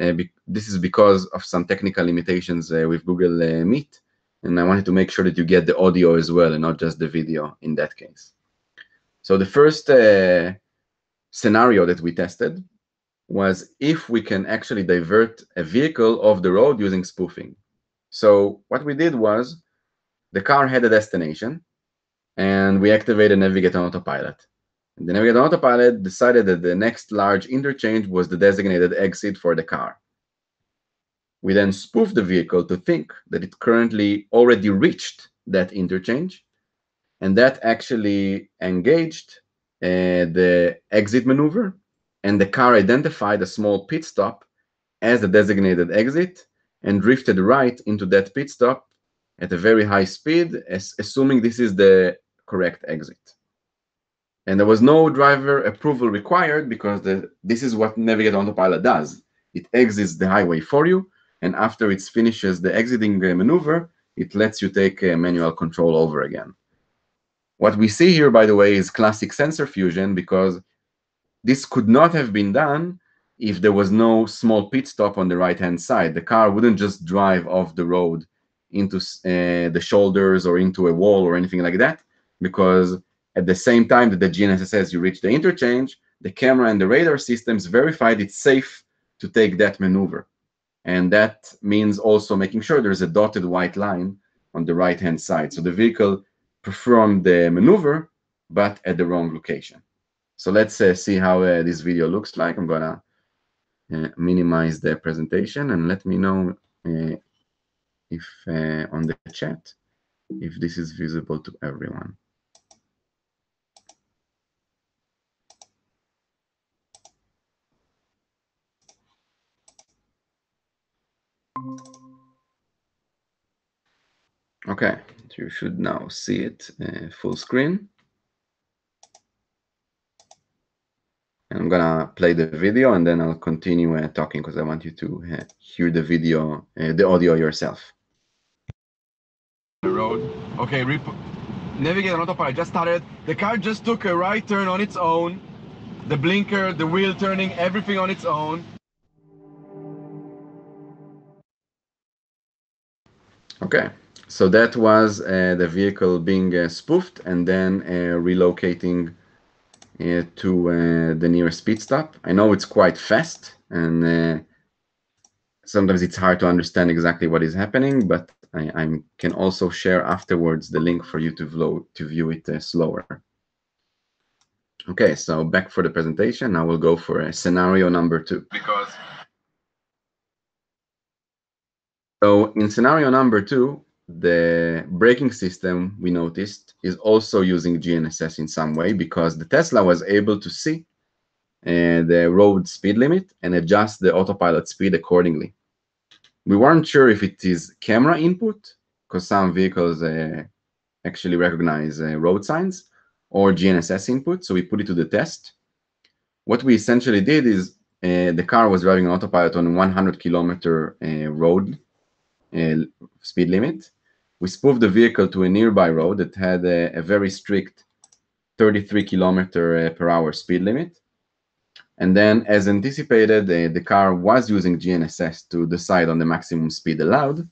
Uh, this is because of some technical limitations uh, with Google uh, Meet. And I wanted to make sure that you get the audio as well and not just the video in that case. So the first uh, scenario that we tested was if we can actually divert a vehicle off the road using spoofing. So what we did was the car had a destination and we activated Navigate on Autopilot. The Navigate Autopilot decided that the next large interchange was the designated exit for the car. We then spoofed the vehicle to think that it currently already reached that interchange, and that actually engaged uh, the exit maneuver, and the car identified a small pit stop as the designated exit and drifted right into that pit stop at a very high speed, as, assuming this is the correct exit. And there was no driver approval required because the, this is what Navigate Autopilot does. It exits the highway for you, and after it finishes the exiting uh, maneuver, it lets you take uh, manual control over again. What we see here, by the way, is classic sensor fusion because this could not have been done if there was no small pit stop on the right-hand side. The car wouldn't just drive off the road into uh, the shoulders or into a wall or anything like that because at the same time that the GNSS says you reach the interchange, the camera and the radar systems verified it's safe to take that maneuver. And that means also making sure there's a dotted white line on the right-hand side. So the vehicle performed the maneuver, but at the wrong location. So let's uh, see how uh, this video looks like. I'm gonna uh, minimize the presentation and let me know uh, if uh, on the chat if this is visible to everyone. Okay, you should now see it uh, full screen. I'm gonna play the video and then I'll continue uh, talking because I want you to uh, hear the video, uh, the audio yourself. The road. Okay, rep navigate on autopilot just started. The car just took a right turn on its own. The blinker, the wheel turning, everything on its own. Okay, so that was uh, the vehicle being uh, spoofed and then uh, relocating uh, to uh, the nearest pit stop. I know it's quite fast and sometimes it's hard to understand exactly what is happening, but I, I can also share afterwards the link for you to, to view it slower. Okay, so back for the presentation. Now we'll go for scenario number two. Because so in scenario number two, the braking system we noticed is also using GNSS in some way because the Tesla was able to see uh, the road speed limit and adjust the autopilot speed accordingly. We weren't sure if it is camera input because some vehicles uh, actually recognize uh, road signs or GNSS input, so we put it to the test. What we essentially did is uh, the car was driving autopilot on 100 kilometer uh, road speed limit we spoofed the vehicle to a nearby road that had a, a very strict 33 kilometer uh, per hour speed limit. And then, as anticipated, uh, the car was using GNSS to decide on the maximum speed allowed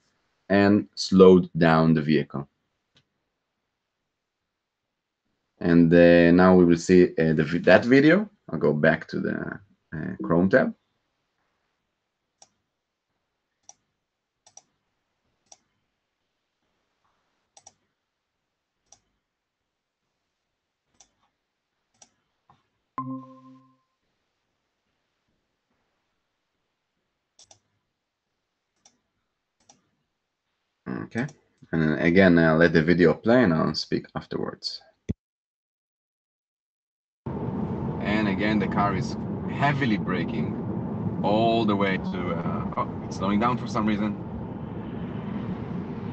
and slowed down the vehicle. And uh, now we will see uh, the, that video. I'll go back to the uh, Chrome tab. Okay, and again, I'll let the video play and I'll speak afterwards. And again, the car is heavily braking all the way to, uh, oh, it's slowing down for some reason.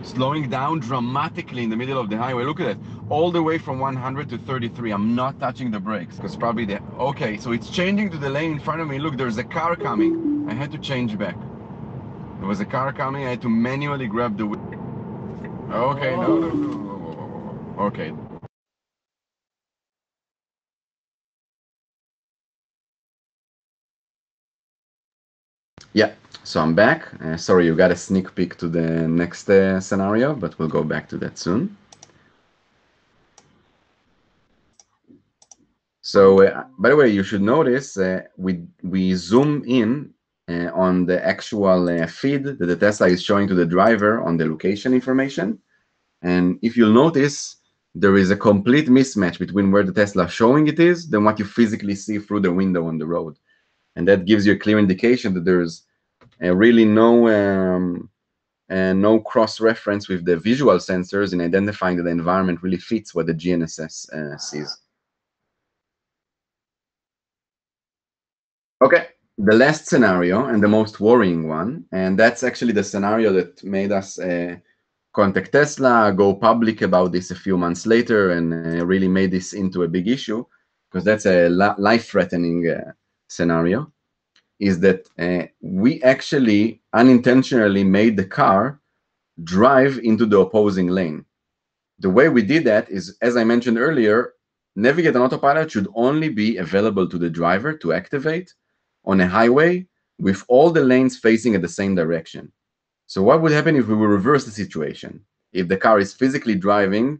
Slowing down dramatically in the middle of the highway. Look at it, all the way from 100 to 33. I'm not touching the brakes because probably the, okay, so it's changing to the lane in front of me. Look, there's a car coming. I had to change back. There was a car coming. I had to manually grab the wheel. Okay, no, no, no, Okay. Yeah, so I'm back. Uh, sorry, you got a sneak peek to the next uh, scenario, but we'll go back to that soon. So, uh, by the way, you should notice uh, we we zoom in uh, on the actual uh, feed that the Tesla is showing to the driver on the location information. And if you'll notice, there is a complete mismatch between where the Tesla is showing it is than what you physically see through the window on the road. And that gives you a clear indication that there's uh, really no um, no cross-reference with the visual sensors in identifying that the environment really fits what the GNSS uh, sees. Okay, the last scenario and the most worrying one, and that's actually the scenario that made us uh, contact Tesla, go public about this a few months later, and uh, really made this into a big issue because that's a life-threatening uh, scenario. Is that uh, we actually unintentionally made the car drive into the opposing lane. The way we did that is, as I mentioned earlier, Navigate on Autopilot should only be available to the driver to activate on a highway with all the lanes facing in the same direction. So what would happen if we would reverse the situation? If the car is physically driving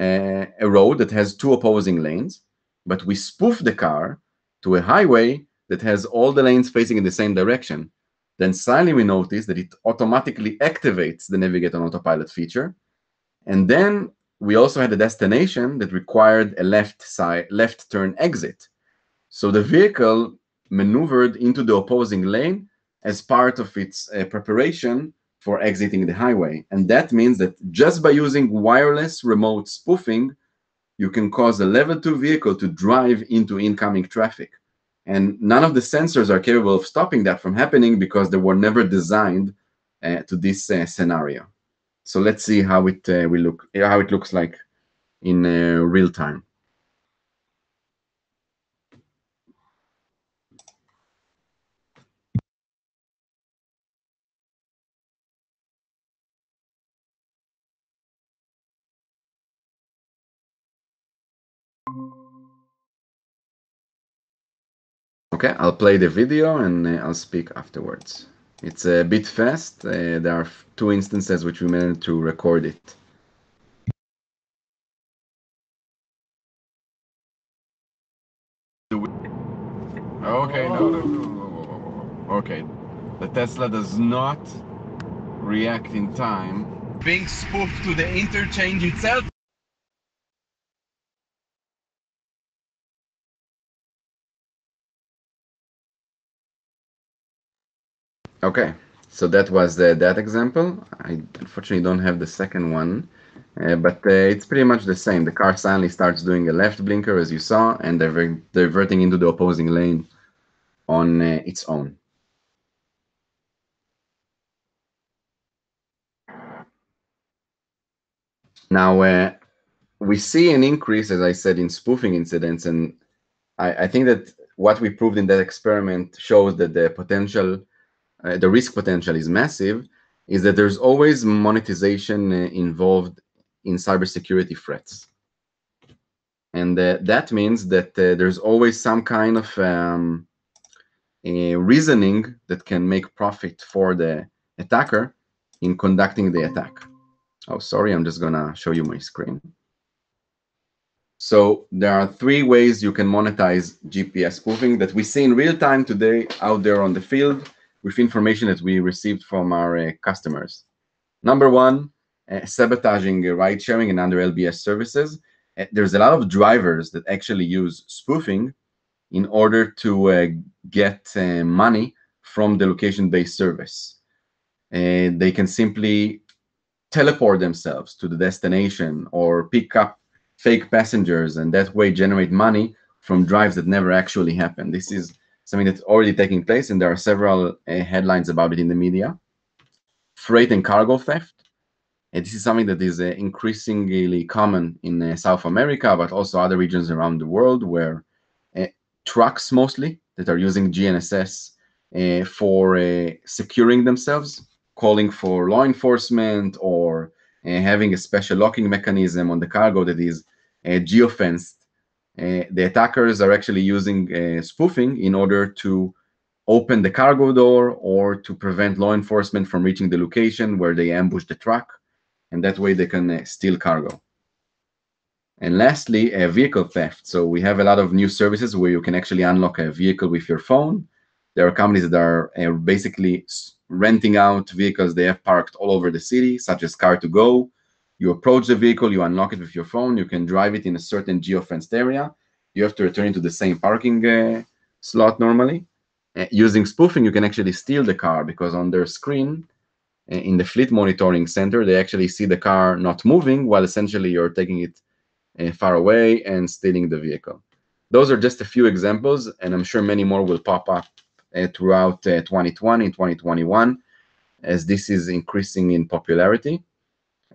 uh, a road that has two opposing lanes, but we spoof the car to a highway that has all the lanes facing in the same direction, then suddenly we notice that it automatically activates the navigate on autopilot feature. And then we also had a destination that required a left side left turn exit. So the vehicle maneuvered into the opposing lane as part of its uh, preparation for exiting the highway. And that means that just by using wireless remote spoofing, you can cause a level two vehicle to drive into incoming traffic. And none of the sensors are capable of stopping that from happening because they were never designed uh, to this uh, scenario. So let's see how it uh, will look, how it looks like in uh, real time. Okay, I'll play the video and uh, I'll speak afterwards. It's a bit fast. Uh, there are two instances which we managed to record it. Okay, no, no, no, no, no, Okay, the Tesla does not react in time. Being spoofed to the interchange itself. Okay, so that was the, that example. I unfortunately don't have the second one, uh, but uh, it's pretty much the same. The car suddenly starts doing a left blinker, as you saw, and diver diverting into the opposing lane on uh, its own. Now, uh, we see an increase, as I said, in spoofing incidents, and I, I think that what we proved in that experiment shows that the potential uh, the risk potential is massive, is that there's always monetization uh, involved in cybersecurity threats. And uh, that means that uh, there's always some kind of um, reasoning that can make profit for the attacker in conducting the attack. Oh, sorry, I'm just gonna show you my screen. So there are three ways you can monetize GPS spoofing that we see in real time today out there on the field with information that we received from our uh, customers. Number one, uh, sabotaging ride sharing and under LBS services. Uh, there's a lot of drivers that actually use spoofing in order to uh, get uh, money from the location-based service. And they can simply teleport themselves to the destination or pick up fake passengers and that way generate money from drives that never actually happen. This is something that's already taking place, and there are several uh, headlines about it in the media. Freight and cargo theft. And this is something that is uh, increasingly common in uh, South America, but also other regions around the world where uh, trucks mostly that are using GNSS uh, for uh, securing themselves, calling for law enforcement or having a special locking mechanism on the cargo that is geofenced uh, the attackers are actually using uh, spoofing in order to open the cargo door or to prevent law enforcement from reaching the location where they ambush the truck. And that way they can uh, steal cargo. And lastly, a vehicle theft. So we have a lot of new services where you can actually unlock a vehicle with your phone. There are companies that are uh, basically renting out vehicles they have parked all over the city, such as Car2Go, you approach the vehicle, you unlock it with your phone, you can drive it in a certain geofenced area. You have to return it to the same parking uh, slot normally. Uh, using spoofing, you can actually steal the car because on their screen, uh, in the fleet monitoring center, they actually see the car not moving while essentially you're taking it uh, far away and stealing the vehicle. Those are just a few examples, and I'm sure many more will pop up uh, throughout 2020, uh, 2021, as this is increasing in popularity.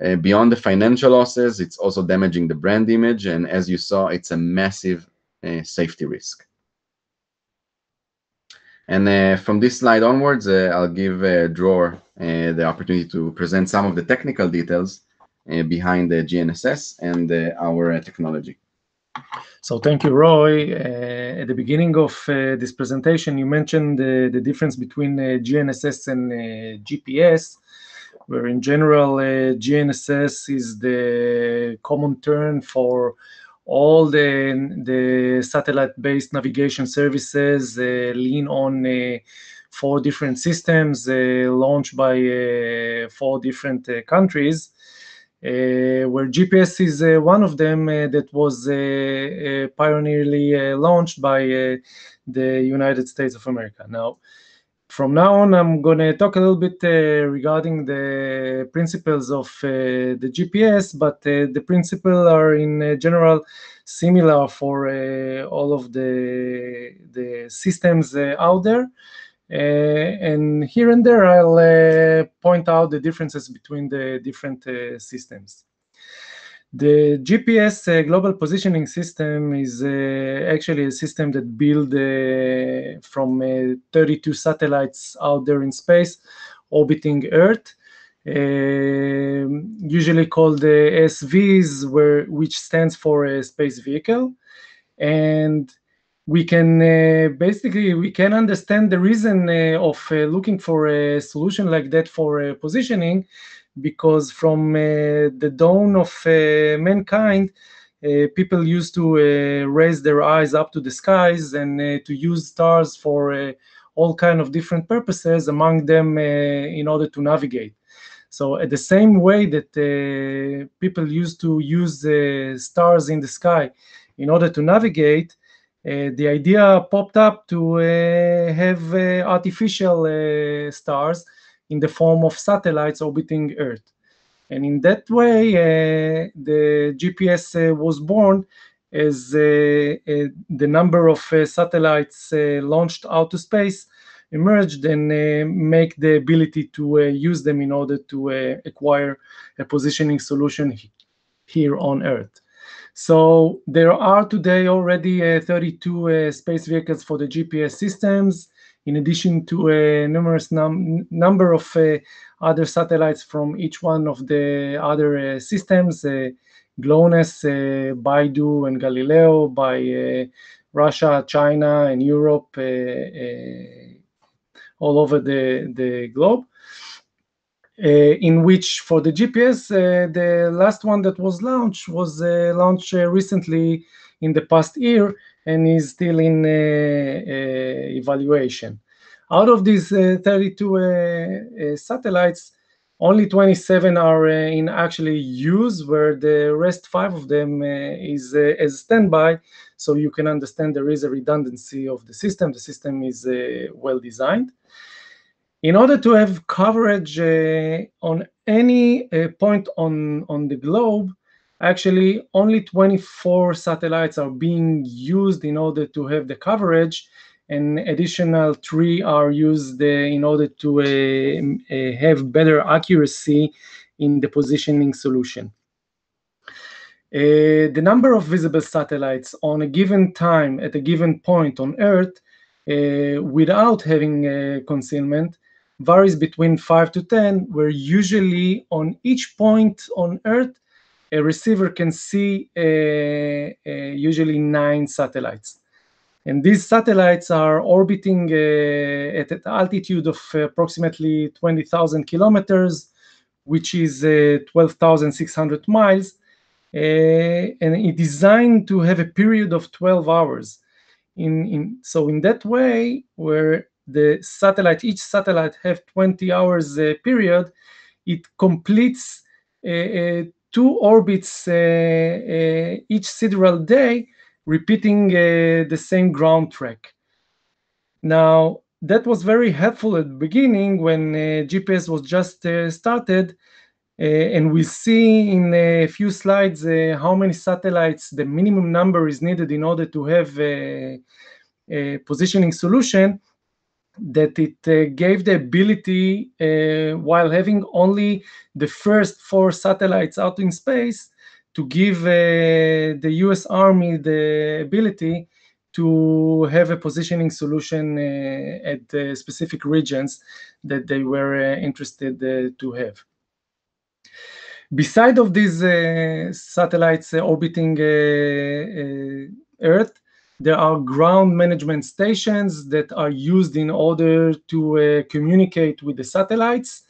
Uh, beyond the financial losses, it's also damaging the brand image. And as you saw, it's a massive uh, safety risk. And uh, from this slide onwards, uh, I'll give uh, Dror uh, the opportunity to present some of the technical details behind the GNSS and our technology. So thank you, Roy. at the beginning of this presentation, you mentioned the difference between GNSS and GPS where in general uh, GNSS is the common term for all the, the satellite-based navigation services uh, lean on uh, four different systems uh, launched by uh, four different uh, countries. where GPS is one of them that was pioneerly launched by the United States of America. Now, from now on, I'm going to talk a little bit uh, regarding the principles of uh, the GPS, but uh, the principles are in uh, general similar for uh, all of the, the systems uh, out there. and here and there, I'll point out the differences between the different systems. The GPS uh, Global Positioning System is uh, actually a system that built uh, from 32 satellites out there in space orbiting Earth, usually called the SVs, where, which stands for a space vehicle. And we can uh, basically we can understand the reason uh, of uh, looking for a solution like that for positioning because from uh, the dawn of uh, mankind, uh, people used to raise their eyes up to the skies and to use stars for all kind of different purposes, among them in order to navigate. So at the same way that uh, people used to use uh, stars in the sky in order to navigate, uh, the idea popped up to have artificial stars in the form of satellites orbiting Earth. And in that way, uh, the GPS uh, was born as uh, uh the number of uh, satellites uh, launched out to space emerged and make the ability to use them in order to acquire a positioning solution here on Earth. So there are today already 32 space vehicles for the GPS systems in addition to a numerous num number of uh, other satellites from each one of the other uh, systems, uh, GLONASS, BeiDou, and Galileo by Russia, China, and Europe, all over the, the globe. Uh, in which for the GPS, uh, the last one that was launched was uh, launched recently in the past year and is still in uh, uh, evaluation. Out of these uh, 32 satellites, only 27 are uh, in actually use where the rest five of them uh, is uh, as standby. So you can understand there is a redundancy of the system. The system is well designed. In order to have coverage on any point on on the globe actually only 24 satellites are being used in order to have the coverage and additional three are used uh, in order to uh, uh, have better accuracy in the positioning solution. Uh, the number of visible satellites on a given time at a given point on Earth uh, without having uh, concealment varies between 5 to 10, where usually on each point on Earth, a receiver can see usually nine satellites. And these satellites are orbiting uh, at an altitude of approximately 20,000 kilometers, which is uh, 12,600 miles. Uh, and it's designed to have a period of 12 hours. In, in, so in that way, where the satellite, each satellite have 20 hours uh, period, it completes uh, uh, two orbits each sidereal day repeating uh, the same ground track. Now, that was very helpful at the beginning when uh, GPS was just uh, started, uh, and we'll see in a few slides uh, how many satellites, the minimum number is needed in order to have a, a positioning solution that it uh, gave the ability, while having only the first four satellites out in space, to give uh, the US Army the ability to have a positioning solution uh, at uh, specific regions that they were uh, interested uh, to have. Beside of these uh, satellites orbiting Earth, there are ground management stations that are used in order to communicate with the satellites.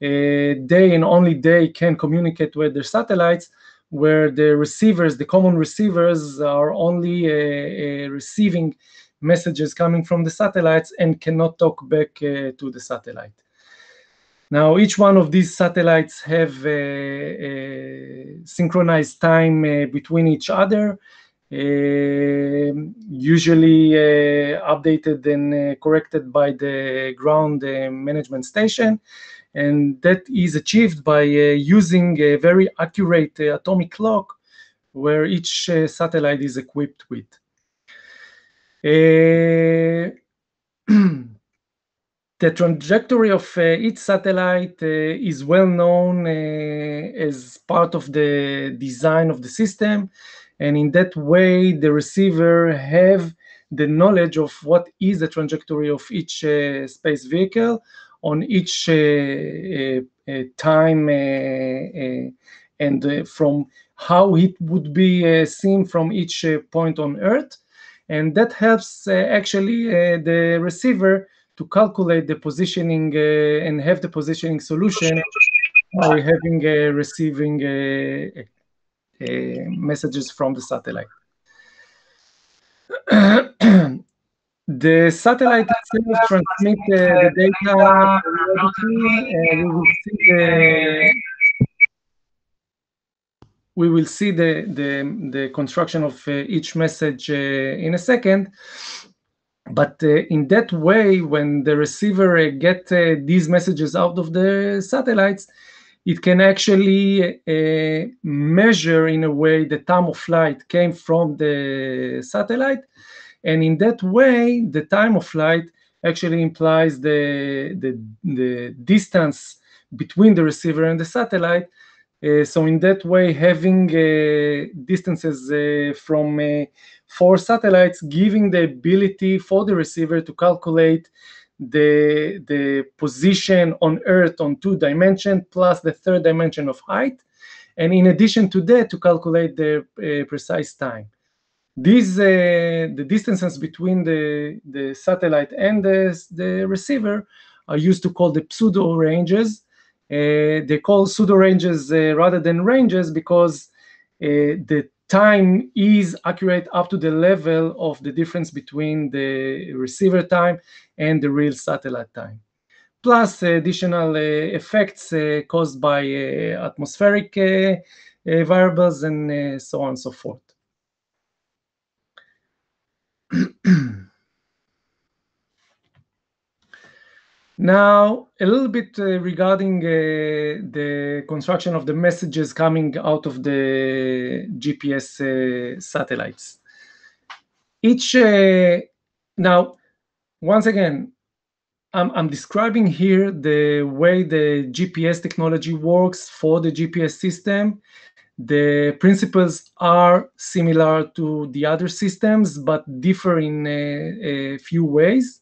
they and only they can communicate with their satellites, where the receivers, the common receivers, are only uh, uh, receiving messages coming from the satellites and cannot talk back uh, to the satellite. Now, each one of these satellites have synchronized time between each other, uh, usually uh, updated and uh, corrected by the ground management station and that is achieved by uh, using a very accurate uh, atomic clock where each uh, satellite is equipped with. the trajectory of uh, each satellite uh, is well known uh, as part of the design of the system and in that way the receiver have the knowledge of what is the trajectory of each uh, space vehicle on each uh, uh, time and from how it would be seen from each point on Earth. And that helps actually the receiver to calculate the positioning uh, and have the positioning solution. by having a receiving uh, messages from the satellite. the satellite itself transmit the data and we will see the we will see the the, the construction of uh, each message uh, in a second but uh, in that way when the receiver uh, get uh, these messages out of the satellites it can actually uh, measure in a way the time of flight came from the satellite. And in that way the time of flight actually implies the the, the distance between the receiver and the satellite. Uh, so in that way having uh, distances from four satellites, giving the ability for the receiver to calculate the, the position on Earth on two dimensions plus the third dimension of height. And in addition to that, to calculate the uh, precise time. These, uh, the distances between the, the satellite and the, the receiver are used to call the pseudo ranges. Uh, they call pseudo ranges uh, rather than ranges because uh, the time is accurate up to the level of the difference between the receiver time and the real satellite time. Plus additional uh, effects uh, caused by uh, atmospheric variables and so on and so forth. Now, a little bit uh, regarding uh, the construction of the messages coming out of the GPS uh, satellites. Each, uh, now, once again, I'm, I'm, describing here the way the GPS technology works for the GPS system. The principles are similar to the other systems, but differ in a few ways.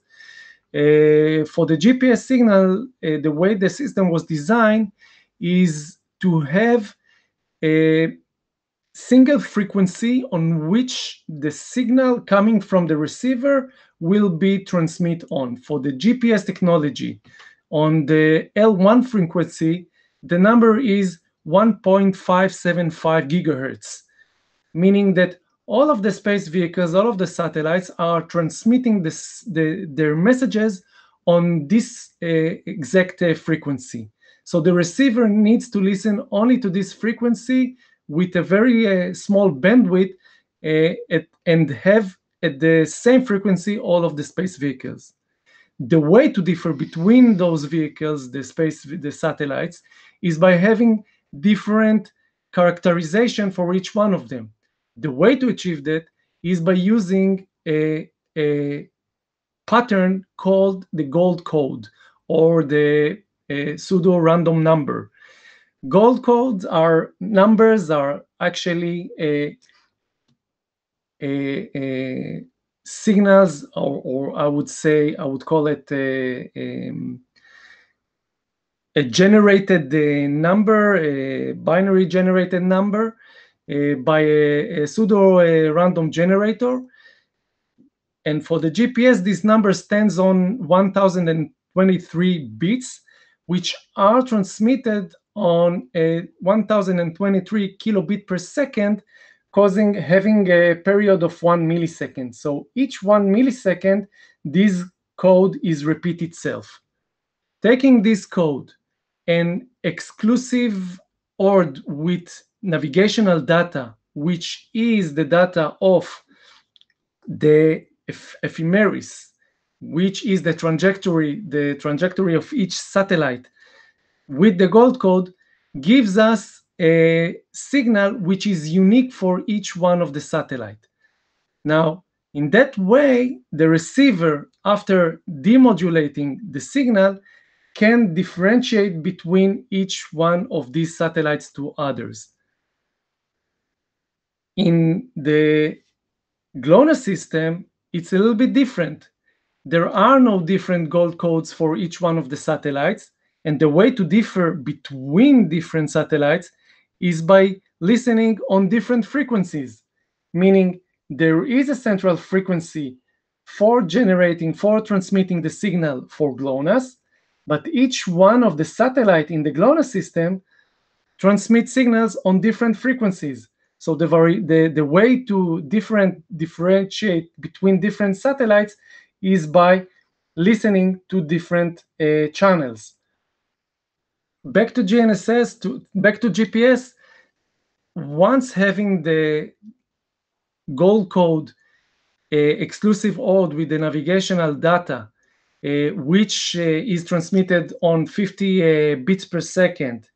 Uh, for the GPS signal, uh, the way the system was designed is to have a single frequency on which the signal coming from the receiver will be transmit on. For the GPS technology, on the L1 frequency, the number is 1.575 gigahertz, meaning that all of the space vehicles, all of the satellites are transmitting this, the, their messages on this uh, exact uh, frequency. So the receiver needs to listen only to this frequency with a very uh, small bandwidth uh, at, and have at the same frequency all of the space vehicles. The way to differ between those vehicles, the space, the satellites, is by having different characterization for each one of them. The way to achieve that is by using a, a pattern called the gold code or the pseudo random number. Gold codes are numbers are actually a, a, a signals or, or, I would say I would call it a, um, a generated uh, number, a binary generated number uh, by a, a pseudo uh, random generator. And for the GPS, this number stands on 1023 bits, which are transmitted on a 1023 kilobit per second, causing having a period of one millisecond. So each one millisecond, this code is repeat itself. Taking this code and exclusive ORed with navigational data, which is the data of the ephemeris, which is the trajectory, the trajectory of each satellite with the gold code, gives us a signal which is unique for each one of the satellite. Now, in that way, the receiver, after demodulating the signal, can differentiate between each one of these satellites to others. In the GLONASS system, it's a little bit different. There are no different gold codes for each one of the satellites, and the way to differ between different satellites is by listening on different frequencies, meaning there is a central frequency for generating, for transmitting the signal for GLONASS, but each one of the satellite in the GLONASS system transmits signals on different frequencies. So the, the, the way to different differentiate between different satellites is by listening to different uh, channels. Back to GNSS, to, back to GPS, once having the gold code uh, exclusive ORed with the navigational data, which uh, is transmitted on 50 bits per second,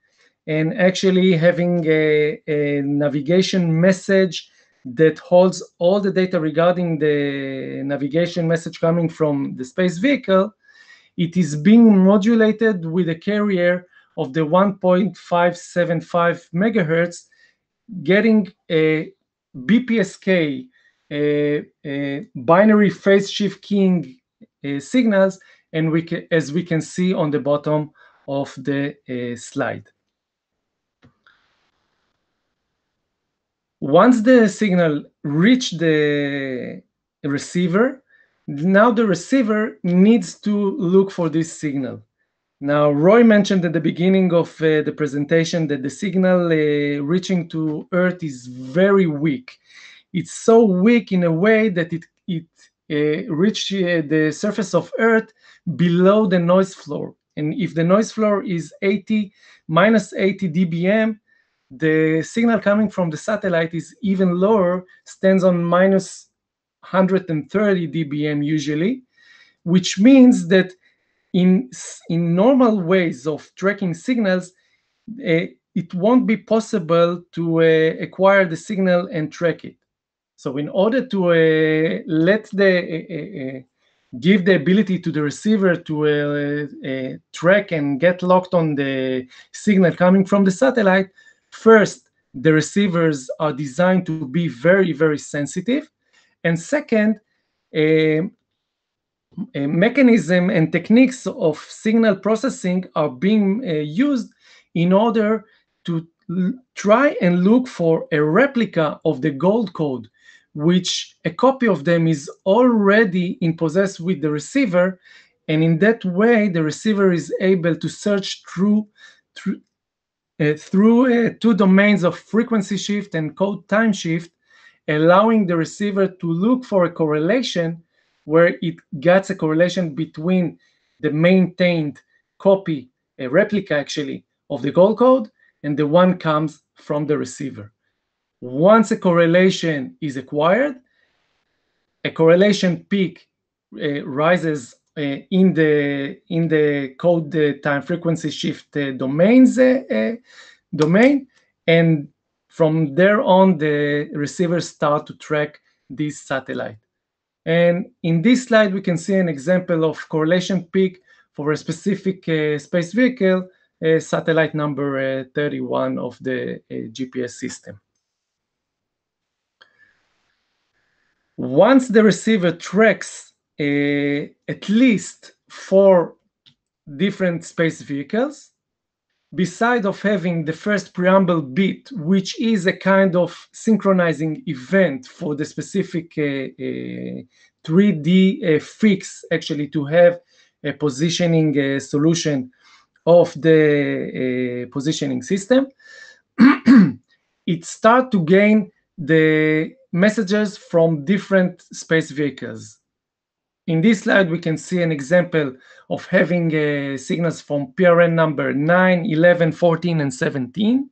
and actually having a, a, navigation message that holds all the data regarding the navigation message coming from the space vehicle, it is being modulated with a carrier of the 1.575 megahertz, getting a BPSK, a, a binary phase shift keying uh, signals, and we can, as we can see on the bottom of the uh, slide. Once the signal reach the receiver, now the receiver needs to look for this signal. Now, Roy mentioned at the beginning of uh, the presentation that the signal uh, reaching to Earth is very weak. It's so weak in a way that it, it uh, reached uh, the surface of Earth below the noise floor. And if the noise floor is 80, minus 80 dBm, the signal coming from the satellite is even lower, stands on minus 130 dBm usually, which means that in, in normal ways of tracking signals, uh, it won't be possible to uh, acquire the signal and track it. So in order to uh, let the give the ability to the receiver to uh, uh, track and get locked on the signal coming from the satellite, first, the receivers are designed to be very, very sensitive. And second, a, a mechanism and techniques of signal processing are being uh, used in order to try and look for a replica of the gold code which a copy of them is already in possess with the receiver and in that way the receiver is able to search through through uh, through uh, two domains of frequency shift and code time shift allowing the receiver to look for a correlation where it gets a correlation between the maintained copy a replica actually of the gold code and the one comes from the receiver once a correlation is acquired, a correlation peak uh, rises uh, in the in the code uh, time frequency shift uh, domains uh, uh, domain, and from there on, the receivers start to track this satellite. And in this slide, we can see an example of correlation peak for a specific space vehicle, satellite number 31 of the GPS system. Once the receiver tracks uh, at least four different space vehicles, beside of having the first preamble bit, which is a kind of synchronizing event for the specific uh, uh, 3D uh, fix, actually to have a positioning uh, solution of the uh, positioning system, it start to gain the messages from different space vehicles. In this slide, we can see an example of having uh, signals from PRN number 9, 11, 14, and 17.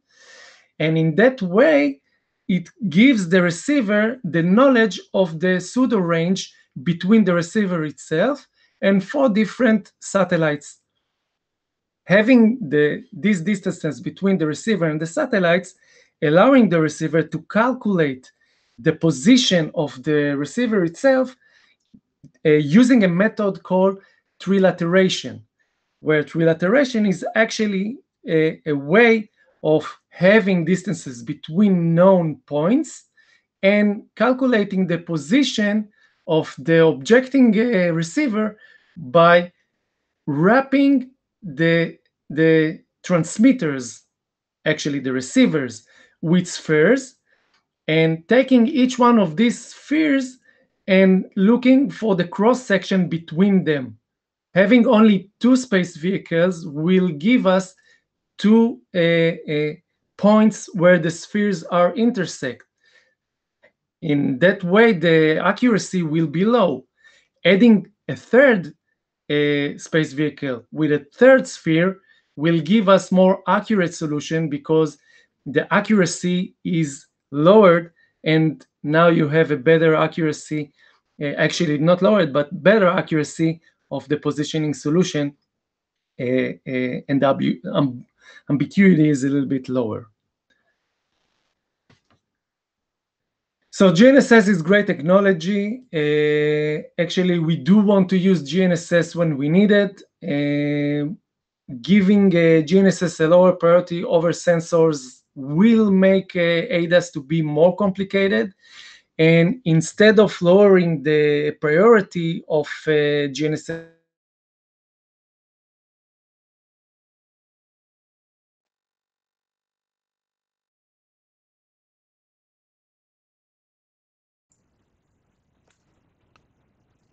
And in that way, it gives the receiver the knowledge of the pseudo range between the receiver itself and four different satellites. Having the, these distances between the receiver and the satellites, allowing the receiver to calculate the position of the receiver itself uh, using a method called trilateration, where trilateration is actually a, a way of having distances between known points and calculating the position of the objecting uh, receiver by wrapping the, the transmitters, actually the receivers, with spheres and taking each one of these spheres and looking for the cross section between them. Having only two space vehicles will give us two uh, uh, points where the spheres are intersect. In that way, the accuracy will be low. Adding a third uh, space vehicle with a third sphere will give us more accurate solution because the accuracy is lowered and now you have a better accuracy uh, actually not lowered but better accuracy of the positioning solution uh, uh, and the um, ambiguity is a little bit lower so GNSS is great technology. Uh, actually, we do want to use GNSS when we need it. Uh, giving uh, GNSS a lower priority over sensors will make uh, ADAS to be more complicated. And instead of lowering the priority of uh, GNSS,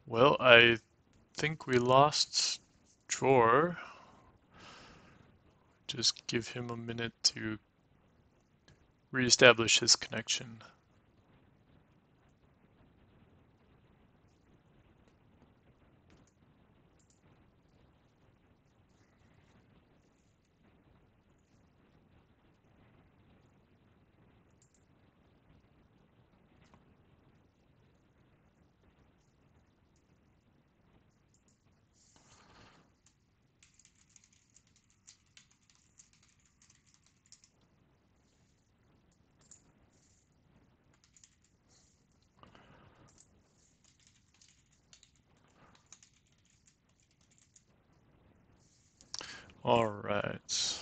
Well, I think we lost Dror. Just give him a minute to reestablish his connection. All right.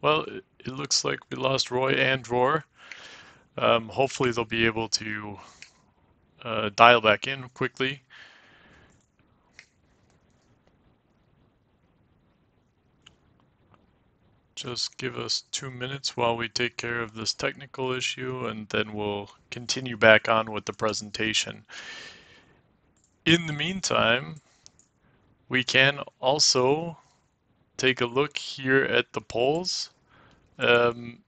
Well, it, looks like we lost Roy and Dror. Um, hopefully they'll be able to uh, dial back in quickly. Just give us two minutes while we take care of this technical issue and then we'll continue back on with the presentation. In the meantime, we can also take a look here at the polls. Um,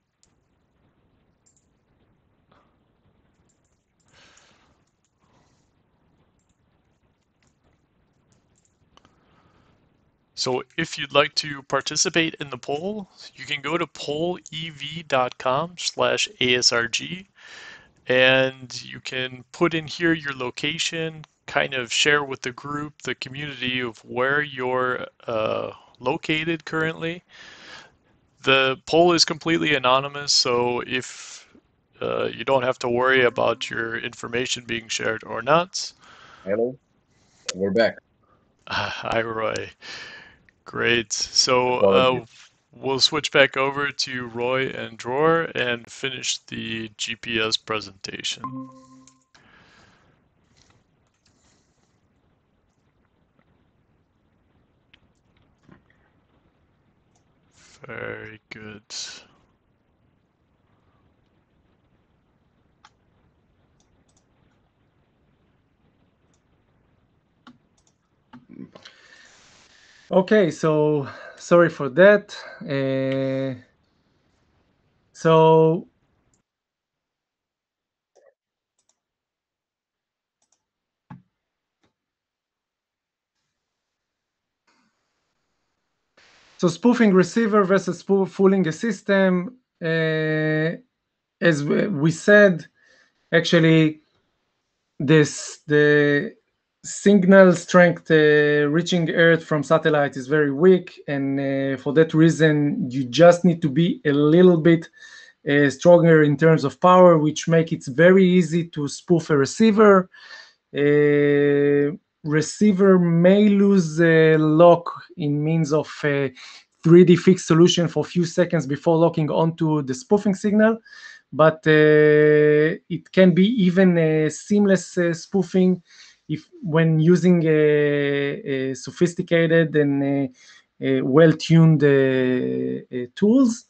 So if you'd like to participate in the poll, you can go to pollev.com slash ASRG and you can put in here your location, kind of share with the group, the community of where you're uh, located currently. The poll is completely anonymous, so if uh, you don't have to worry about your information being shared or not. Hello, we're back. Hi, Roy. Great. So uh, we'll switch back over to Roy and Dror and finish the GPS presentation. Very good. Okay, so sorry for that. Uh, so so spoofing receiver versus fooling a system. Uh, as we said, actually, this the signal strength uh, reaching Earth from satellite is very weak, and uh, for that reason, you just need to be a little bit stronger in terms of power, which make it very easy to spoof a receiver. Uh, receiver may lose a lock in means of a 3D fixed solution for a few seconds before locking onto the spoofing signal, but uh, it can be even a seamless uh, spoofing if when using a, a sophisticated and well-tuned tools.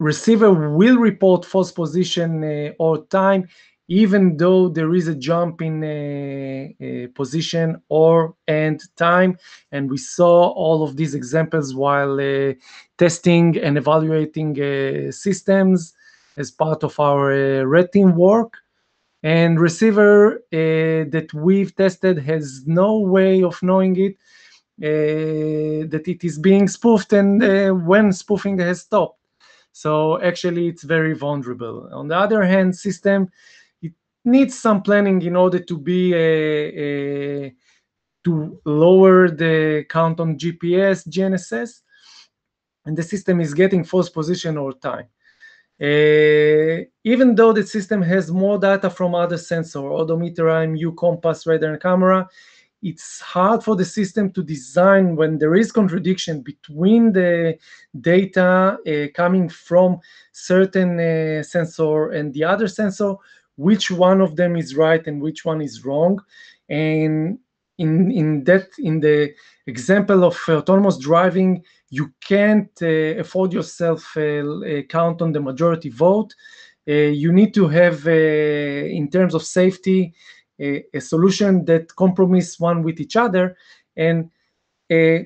receiver will report false position or time even though there is a jump in a, a position or end time. And we saw all of these examples while uh, testing and evaluating uh, systems as part of our uh, red team work. And receiver uh, that we've tested has no way of knowing it, uh, that it is being spoofed and uh, when spoofing has stopped. So actually, it's very vulnerable. On the other hand, system needs some planning in order to be a, a to lower the count on GPS, GNSS, and the system is getting false position all time. Uh, even though the system has more data from other sensor, odometer, IMU, compass, radar, and camera, it's hard for the system to design when there is contradiction between the data uh, coming from certain uh, sensor and the other sensor which one of them is right and which one is wrong. And in in that in the example of autonomous driving you can't uh, afford yourself uh, count on the majority vote. Uh, you need to have uh, in terms of safety a solution that compromise one with each other. And uh,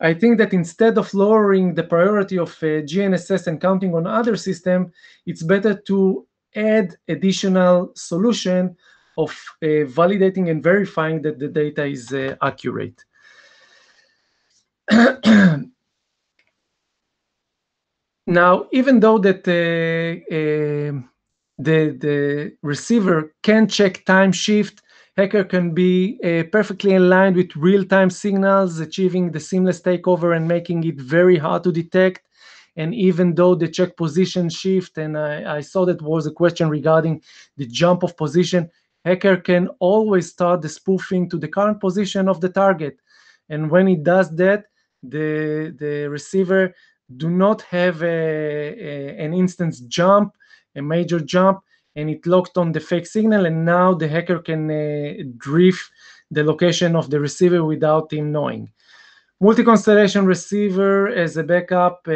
I think that instead of lowering the priority of uh, GNSS and counting on other system, it's better to add additional solution of uh, validating and verifying that the data is uh, accurate. now, even though that uh, um, the, the receiver can check time shift, hacker can be uh, perfectly aligned with real-time signals, achieving the seamless takeover and making it very hard to detect and even though the check position shift, and I, I saw that was a question regarding the jump of position, hacker can always start the spoofing to the current position of the target. And when it does that, the, the receiver do not have a, a, an instance jump, a major jump, and it locked on the fake signal, and now the hacker can uh, drift the location of the receiver without him knowing. Multi-constellation receiver as a backup uh,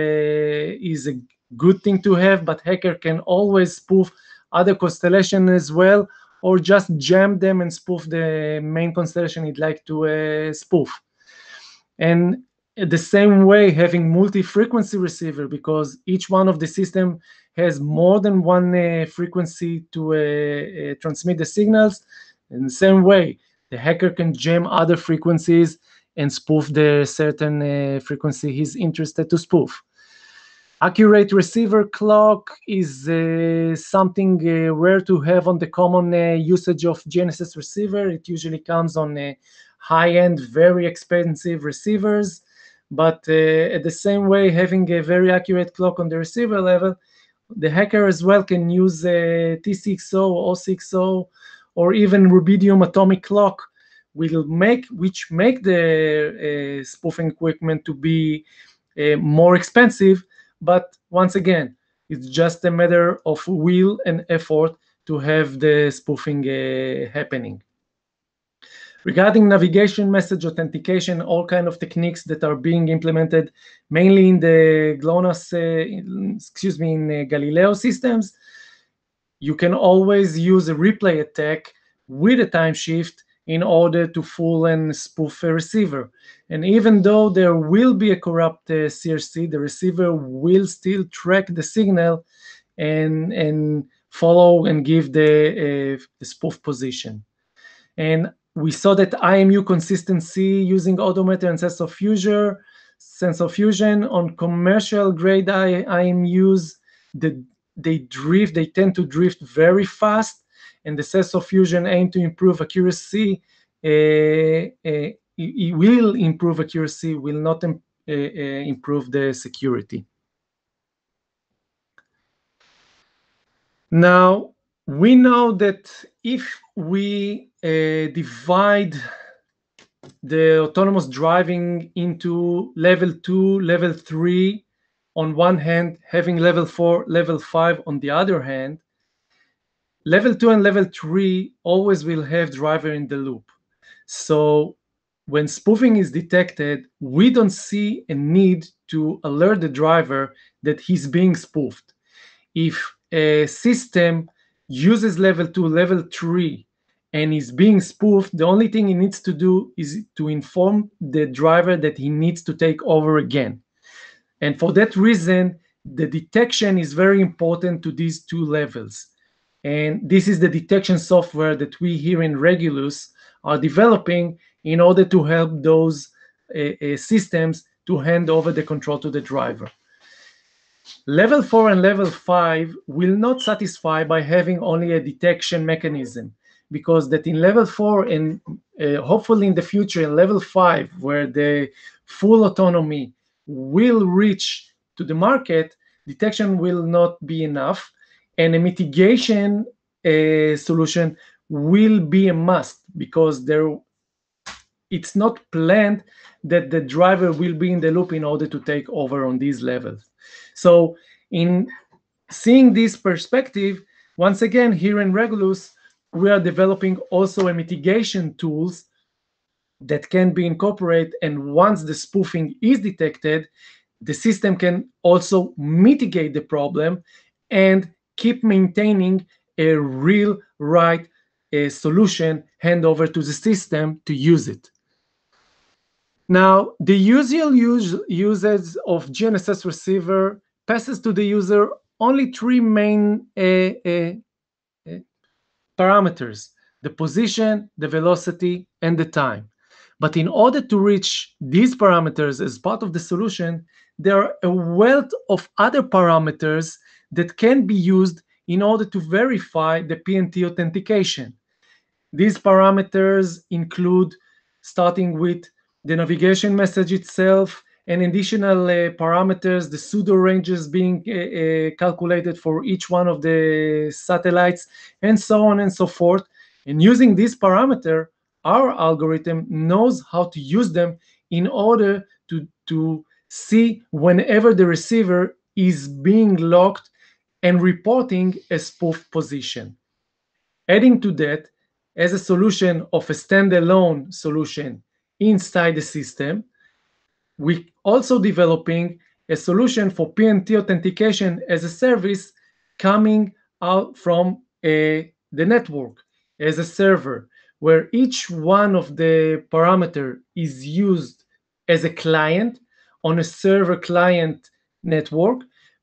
is a good thing to have, but hacker can always spoof other constellation as well, or just jam them and spoof the main constellation he'd like to uh, spoof. And the same way, having multi-frequency receiver because each one of the system has more than one uh, frequency to uh, uh, transmit the signals. In the same way, the hacker can jam other frequencies and spoof the certain uh, frequency he's interested to spoof. Accurate receiver clock is uh, something uh, rare to have on the common uh, usage of GNSS receiver. It usually comes on uh, high-end, very expensive receivers. But uh, at the same way, having a very accurate clock on the receiver level, the hacker as well can use T60, O60, or even rubidium atomic clock will make which make the uh, spoofing equipment to be uh, more expensive. But once again it's just a matter of will and effort to have the spoofing uh, happening. Regarding navigation message authentication all kind of techniques that are being implemented mainly in the GLONASS uh, excuse me in uh, galileo systems you can always use a replay attack with a time shift in order to fool and spoof a receiver. And even though there will be a corrupt uh, CRC, the receiver will still track the signal and, and follow and give the, uh, the spoof position. And we saw that IMU consistency using odometer and sensor fusion, sensor fusion on commercial grade I, IMUs, the, they drift, they tend to drift very fast and the sensor fusion aim to improve accuracy, uh, uh, it will improve accuracy, will not uh, improve the security. Now, we know that if we uh, divide the autonomous driving into level two, level three on one hand, having level four, level five on the other hand, level two and level three always will have driver in the loop. So when spoofing is detected, we don't see a need to alert the driver that he's being spoofed. If a system uses level two, level three, and is being spoofed, the only thing he needs to do is to inform the driver that he needs to take over again. And for that reason, the detection is very important to these two levels. And this is the detection software that we here in Regulus are developing in order to help those uh, uh, systems to hand over the control to the driver. Level 4 and level 5 will not satisfy by having only a detection mechanism because that in level 4 and uh, hopefully in the future in level 5 where the full autonomy will reach to the market detection will not be enough and a mitigation uh, solution will be a must because there it's not planned that the driver will be in the loop in order to take over on these levels. So in seeing this perspective once again here in regulus we are developing also a mitigation tools that can be incorporated. And once the spoofing is detected the system can also mitigate the problem and keep maintaining a real right a solution hand over to the system to use it now the usual use, usage of gnss receiver passes to the user only three main uh, uh, parameters the position, the velocity, and the time. But in order to reach these parameters as part of the solution, there are a wealth of other parameters that can be used in order to verify the PNT authentication. These parameters include starting with the navigation message itself, and additional uh, parameters, the pseudo ranges being uh, uh, calculated for each one of the satellites, and so on and so forth. And using this parameter, our algorithm knows how to use them in order to, to see whenever the receiver is being locked and reporting a spoof position. Adding to that, as a solution of a standalone solution inside the system, we also developing a solution for PNT authentication as a service coming out from a, the network as a server, where each one of the parameter is used as a client on a server client network,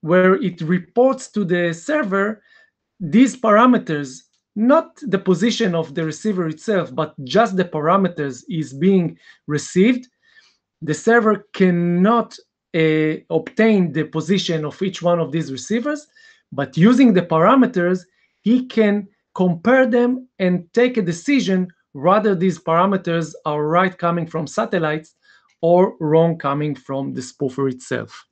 where it reports to the server these parameters, not the position of the receiver itself, but just the parameters is being received the server cannot uh, obtain the position of each one of these receivers, but using the parameters, he can compare them and take a decision whether these parameters are right coming from satellites or wrong coming from the spoofer itself.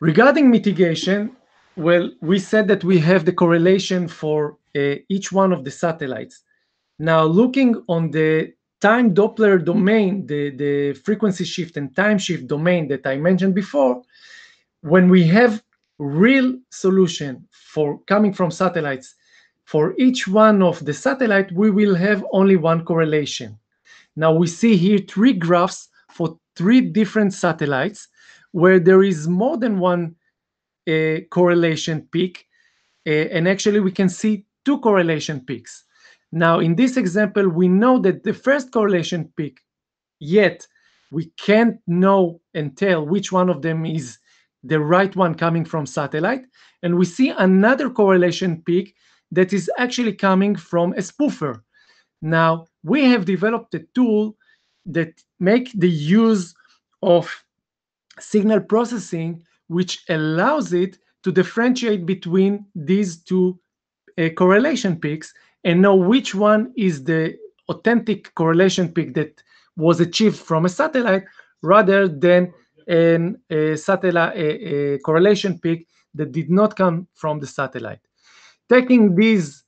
Regarding mitigation, well, we said that we have the correlation for uh, each one of the satellites. Now, looking on the time Doppler domain, the, the frequency shift and time shift domain that I mentioned before, when we have real solution for coming from satellites, for each one of the satellite, we will have only one correlation. Now we see here three graphs for three different satellites where there is more than one uh, correlation peak. Uh, and actually we can see two correlation peaks. Now, in this example, we know that the first correlation peak, yet we can't know and tell which one of them is the right one coming from satellite. And we see another correlation peak that is actually coming from a spoofer. Now, we have developed a tool that make the use of signal processing, which allows it to differentiate between these two uh, correlation peaks and know which one is the authentic correlation peak that was achieved from a satellite rather than an, a satellite a, a correlation peak that did not come from the satellite. taking these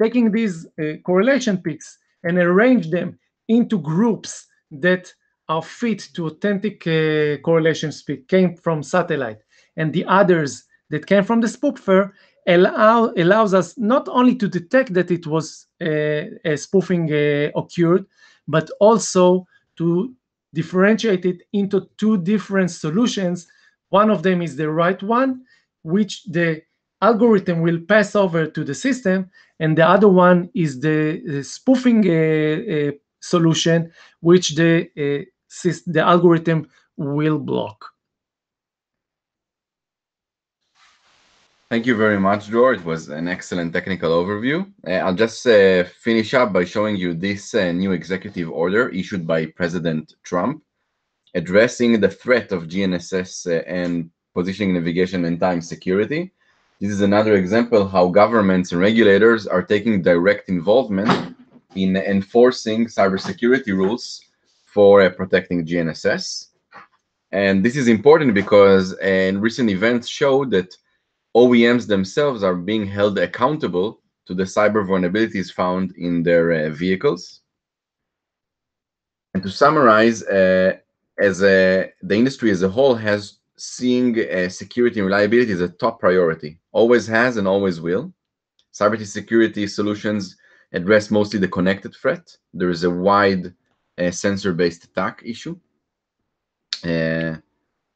taking these correlation peaks and arrange them into groups that are fit to authentic uh, correlation peak came from satellite and the others that came from the spoofer allow, allows us not only to detect that it was uh, spoofing uh, occurred, but also to differentiate it into two different solutions. One of them is the right one, which the algorithm will pass over to the system, and the other one is the, the spoofing uh, uh, solution, which the, uh, the algorithm will block. Thank you very much, Dror. It was an excellent technical overview. Uh, I'll just uh, finish up by showing you this uh, new executive order issued by President Trump addressing the threat of GNSS uh, and positioning, navigation, and time security. This is another example how governments and regulators are taking direct involvement in enforcing cybersecurity rules for protecting GNSS. And this is important because uh, recent events show that OEMs themselves are being held accountable to the cyber vulnerabilities found in their uh, vehicles. And to summarize, uh, as a, the industry as a whole has seeing uh, security and reliability as a top priority, always has and always will. Cybersecurity solutions address mostly the connected threat. There is a wide uh, sensor-based attack issue. Uh,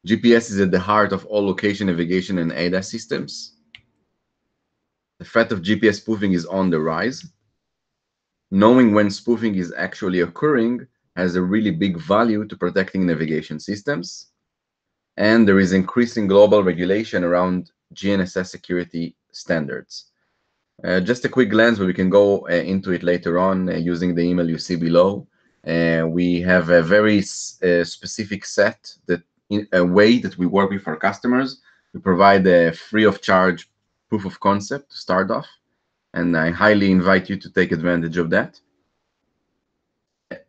GPS is at the heart of all location navigation and ADAS systems. The threat of GPS spoofing is on the rise. Knowing when spoofing is actually occurring has a really big value to protecting navigation systems. And there is increasing global regulation around GNSS security standards. Uh, just a quick glance, but we can go uh, into it later on uh, using the email you see below. We have a very uh, specific set that in a way that we work with our customers. We provide a free of charge proof of concept to start off, and I highly invite you to take advantage of that.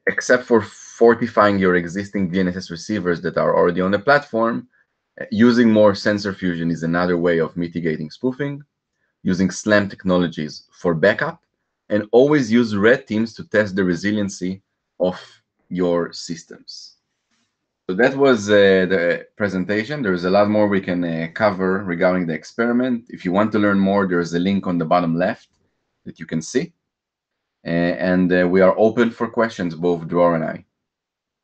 Except for fortifying your existing GNSS receivers that are already on the platform, using more sensor fusion is another way of mitigating spoofing, using SLAM technologies for backup, and always use red teams to test the resiliency of your systems. So that was uh, the presentation. There's a lot more we can uh, cover regarding the experiment. If you want to learn more, there's a link on the bottom left that you can see. Uh, and uh, we are open for questions, both Dror and I.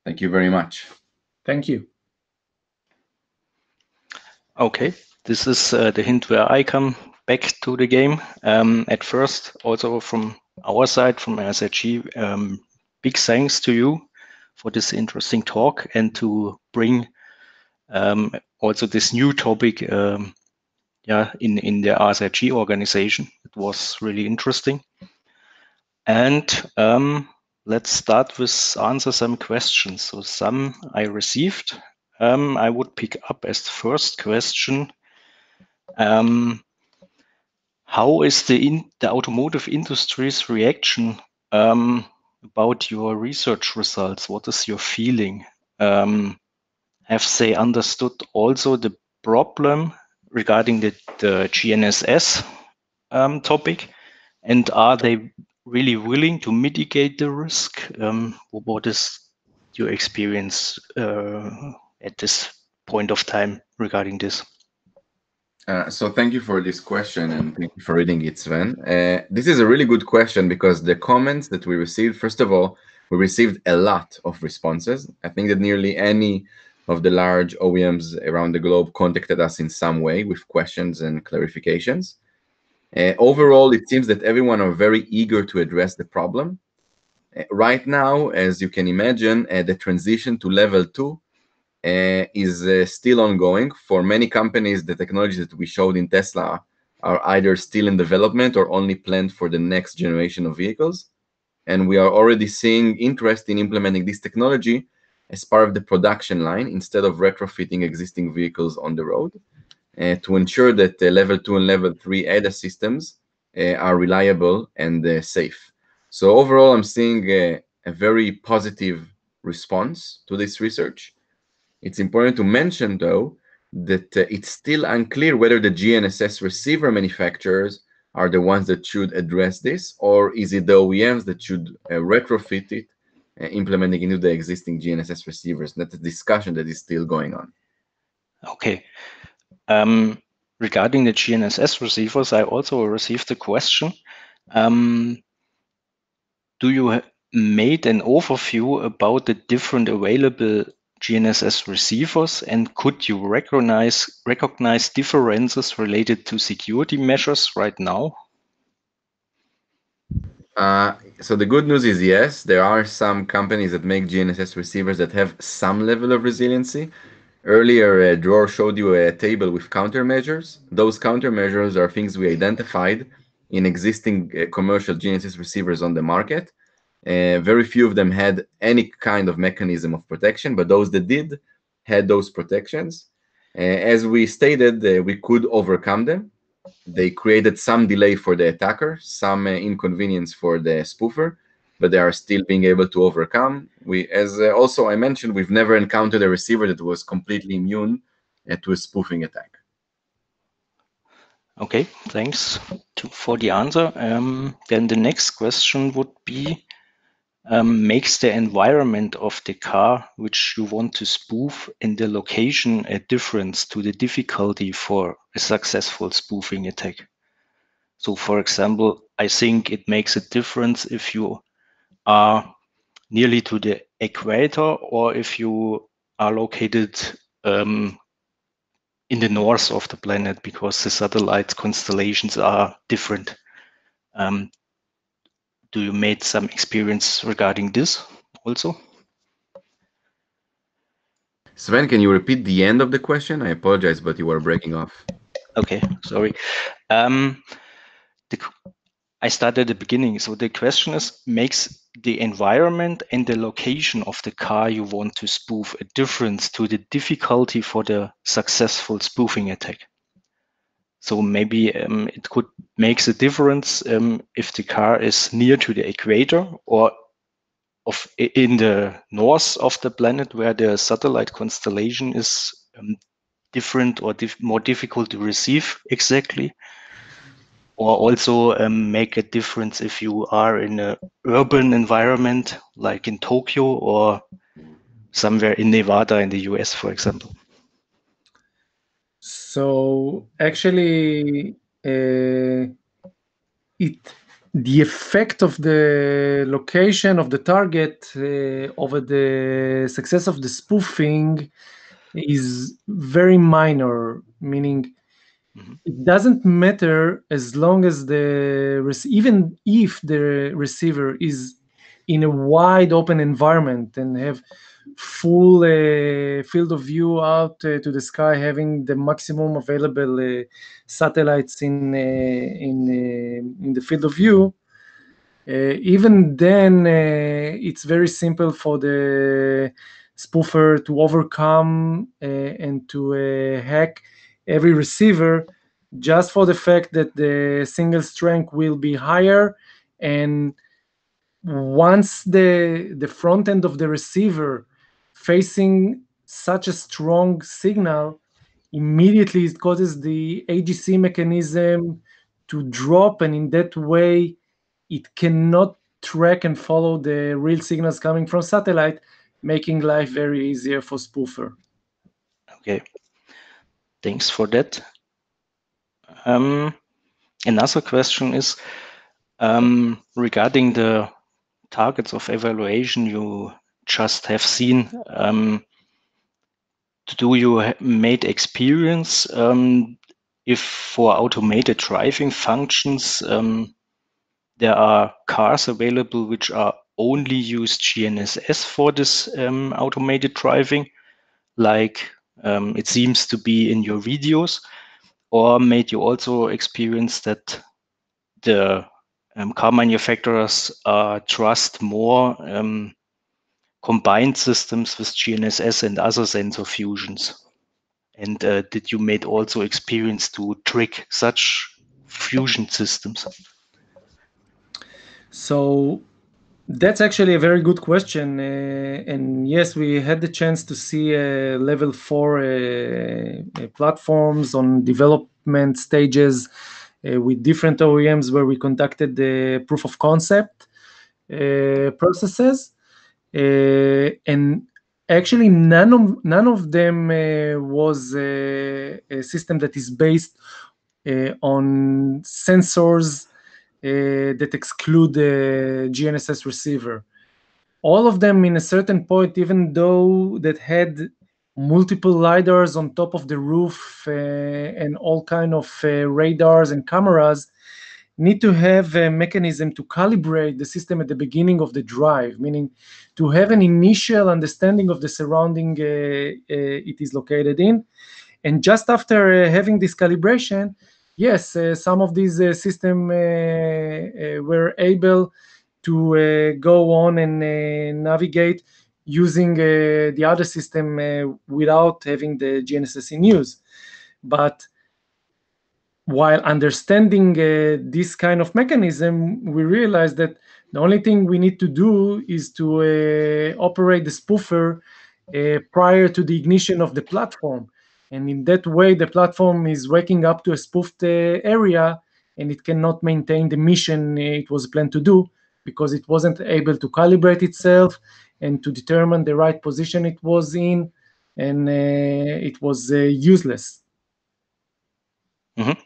Thank you very much. Thank you. Okay, this is uh, the hint where I come back to the game. Um, at first, also from our side, from RSIG, um, big thanks to you for this interesting talk and to bring um, also this new topic um, yeah, in, in the RSIG organization. It was really interesting. And um, let's start with answer some questions. So some I received. Um, I would pick up as the first question. Um, how is the in, the automotive industry's reaction um, about your research results. What is your feeling? Um, have they understood also the problem regarding the, the GNSS um, topic? And are they really willing to mitigate the risk? Um, what is your experience uh, at this point of time regarding this? Uh, so thank you for this question and thank you for reading it, Sven. Uh, this is a really good question because the comments that we received, first of all, we received a lot of responses. I think that nearly any of the large OEMs around the globe contacted us in some way with questions and clarifications. Uh, overall, it seems that everyone are very eager to address the problem. Uh, right now, as you can imagine, uh, the transition to level two is uh, still ongoing. For many companies, the technologies that we showed in Tesla are either still in development or only planned for the next generation of vehicles. And we are already seeing interest in implementing this technology as part of the production line instead of retrofitting existing vehicles on the road uh, to ensure that uh, level 2 and level 3 ADAS systems uh, are reliable and uh, safe. So overall, I'm seeing a very positive response to this research. It's important to mention, though, that uh, it's still unclear whether the GNSS receiver manufacturers are the ones that should address this, or is it the OEMs that should uh, retrofit it, uh, implementing into the existing GNSS receivers? That's a discussion that is still going on. Okay. Um, regarding the GNSS receivers, I also received a question. Um, do you made an overview about the different available GNSS receivers and could you recognize recognize differences related to security measures right now? Uh, so the good news is yes, there are some companies that make GNSS receivers that have some level of resiliency. Earlier, Dror showed you a table with countermeasures. Those countermeasures are things we identified in existing uh, commercial GNSS receivers on the market. Uh, very few of them had any kind of mechanism of protection, but those that did had those protections. Uh, as we stated, uh, we could overcome them. They created some delay for the attacker, some uh, inconvenience for the spoofer, but they are still being able to overcome. We, as uh, also I mentioned, we've never encountered a receiver that was completely immune to a spoofing attack. Okay, thanks to, for the answer. Um, then the next question would be, um, makes the environment of the car which you want to spoof and the location a difference to the difficulty for a successful spoofing attack. So for example, I think it makes a difference if you are nearly to the equator or if you are located um, in the north of the planet because the satellite constellations are different. Um, do you made some experience regarding this also? Sven, can you repeat the end of the question? I apologize, but you were breaking off. Okay, sorry. Um, the, I started at the beginning. So the question is, makes the environment and the location of the car you want to spoof a difference to the difficulty for the successful spoofing attack? So maybe um, it could makes a difference um, if the car is near to the equator or of in the north of the planet where the satellite constellation is um, different or dif more difficult to receive exactly or also um, make a difference if you are in an urban environment like in Tokyo or somewhere in Nevada in the US, for example. So actually, uh, it the effect of the location of the target uh, over the success of the spoofing is very minor, meaning mm-hmm. it doesn't matter as long as the even if the receiver is in a wide open environment and have full uh, field of view out uh, to the sky, having the maximum available uh, satellites in in in the field of view. Even then, it's very simple for the spoofer to overcome and to hack every receiver, just for the fact that the signal strength will be higher and once the the front end of the receiver facing such a strong signal, immediately it causes the AGC mechanism to drop, and in that way, it cannot track and follow the real signals coming from satellite, making life very easier for spoofer. Okay, thanks for that. Um, another question is um, regarding the targets of evaluation you just have seen. Um, do you made experience um, if for automated driving functions um, there are cars available which are only use GNSS for this um, automated driving, like um, it seems to be in your videos, or made you also experience that the um, car manufacturers uh, trust more um, combined systems with GNSS and other sensor fusions? And uh, did you made also experience to trick such fusion systems? So That's actually a very good question. Uh, and yes, we had the chance to see uh, level four uh, platforms on development stages with different OEMs where we conducted the proof of concept processes. And actually, none of, none of them was a, a, system that is based on sensors uh, that exclude the GNSS receiver. All of them, in a certain point, even though that had multiple lidars on top of the roof uh, and all kind of uh, radars and cameras, need to have a mechanism to calibrate the system at the beginning of the drive, meaning to have an initial understanding of the surrounding uh, uh, it is located in. And just after uh, having this calibration, yes, some of these uh, systems were able to go on and navigate using the other system without having the GNSS in use. But while understanding uh, this kind of mechanism, we realized that the only thing we need to do is to uh, operate the spoofer uh, prior to the ignition of the platform. And in that way the platform is waking up to a spoofed uh, area and it cannot maintain the mission it was planned to do because it wasn't able to calibrate itself and to determine the right position it was in and uh, it was uh, useless. Mm-hmm.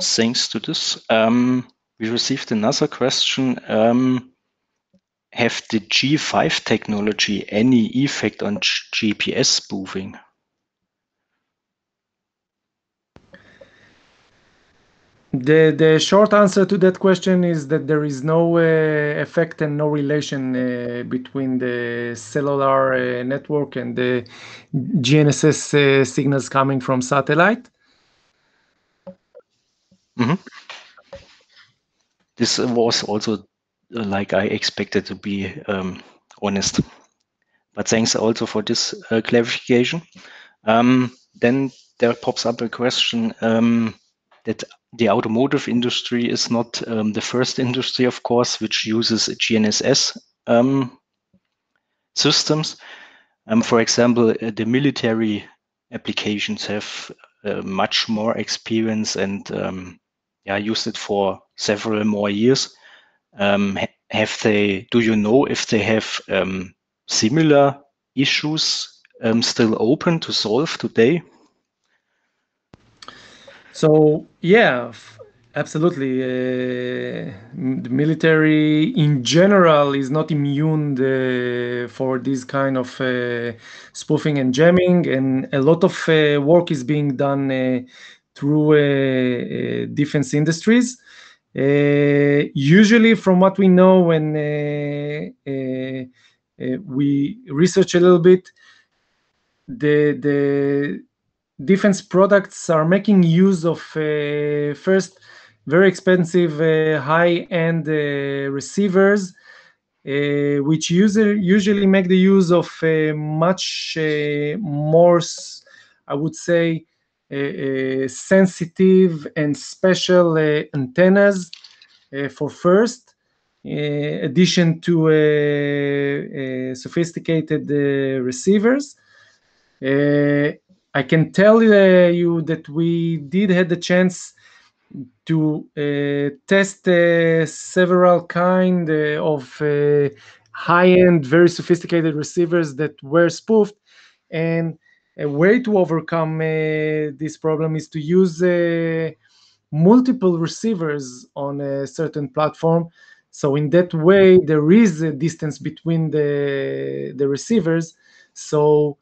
thanks to this um, we received another question um, have the g5 technology any effect on gps spoofing The the short answer to that question is that there is no uh, effect and no relation uh, between the cellular uh, network and the GNSS uh, signals coming from satellite. Mm-hmm. This was also uh, like I expected to be um, honest, but thanks also for this uh, clarification. Um, then there pops up a question um, that the automotive industry is not um, the first industry, of course, which uses GNSS um, systems. Um, for example, uh, the military applications have uh, much more experience and yeah, used it for several more years. Um, have they? Do you know if they have um, similar issues still open to solve today? So yeah, absolutely. Uh, the military in general is not immune uh, for this kind of uh, spoofing and jamming, and a lot of uh, work is being done uh, through uh, defense industries. usually, from what we know, when we research a little bit, the the defense products are making use of uh, first very expensive uh, high-end uh, receivers uh, which user, usually make the use of uh, much uh, more i would say sensitive and special antennas for first addition to sophisticated receivers. I can tell uh, you that we did had the chance to uh, test uh, several kind uh, of uh, high-end, very sophisticated receivers that were spoofed, and a way to overcome uh, this problem is to use multiple receivers on a certain platform. So in that way, there is a distance between the the receivers. So